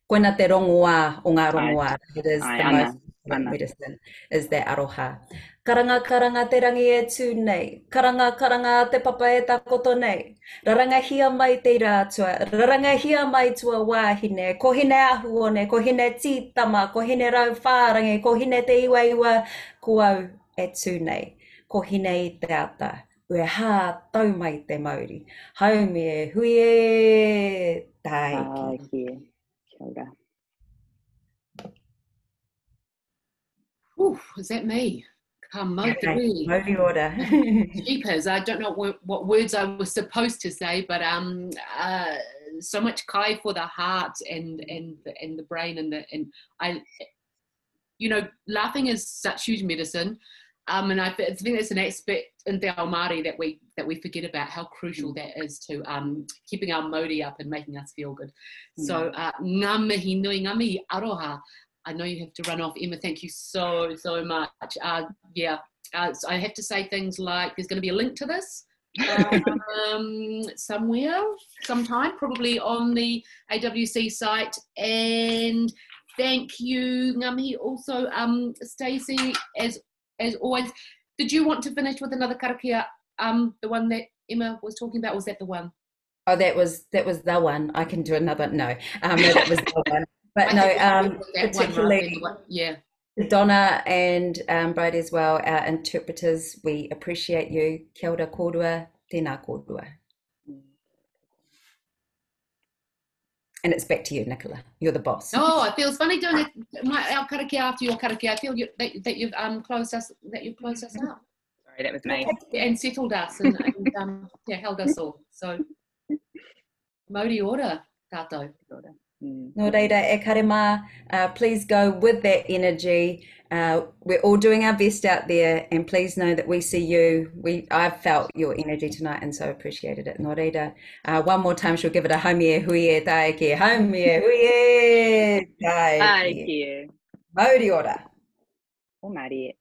Koina te rongoa o ngā rongoa. It is Ai, the ana, most ana. medicine, is that aroha. Karanga karanga te rangi e tū nei. Karanga karanga te papa e takoto nei. Raranga hia mai te rātua. Raranga hia mai tua wāhine. Ko hine ahu one, ko hine tītama, ko hine rau whārangi, ko hine te iwa iwa. Ko au e tū nei. Ko hine i te ata. Ue hā tau mai te mauri. Haume e hui e taiki. Taiki. Kia ora. Ooh, is that me? Come, Maori order. Jeepers, I don't know what, what, words I was supposed to say, but um, uh, so much kai for the heart and and and the brain and the and I, you know, laughing is such huge medicine. Um, and I think that's an aspect in Te Ao Māori that we that we forget about how crucial mm. that is to um, keeping our modi up and making us feel good. Mm. So uh, ngā mihi nui, ngā mihi aroha. I know you have to run off. Emma, thank you so, so much. Uh, yeah, uh, so I have to say things like there's going to be a link to this um, <laughs> somewhere, sometime, probably on the AWC site. And thank you, Ngami. Also, um, Stacey, as as always. Did you want to finish with another karakia? Um, the one that Emma was talking about, was that the one? Oh, that was that was the one. I can do another. No, um, no that was the one. <laughs> But no, um, particularly, one, yeah. Donna and um, Brady as well, our interpreters, we appreciate you. Kia ora kōrua, tēnā kōrua. And it's back to you, Nicola. You're the boss. Oh, it feels funny doing it, my, our karakia after your karakia. I feel you, that, that you've um, closed us that you've closed us up. Sorry, that was me. and settled us and, and um, yeah, held us all. So, Modi ora tātou. Mm. No reira, e karema, uh, please go with that energy. Uh, we're all doing our best out there, and please know that we see you. We I've felt your energy tonight, and so appreciated it. No reira. Uh, one more time, she'll give it a haumie hui e taiki. Haumie hui e Ai, <laughs> taiki. kia. Mauri ora. O Māori.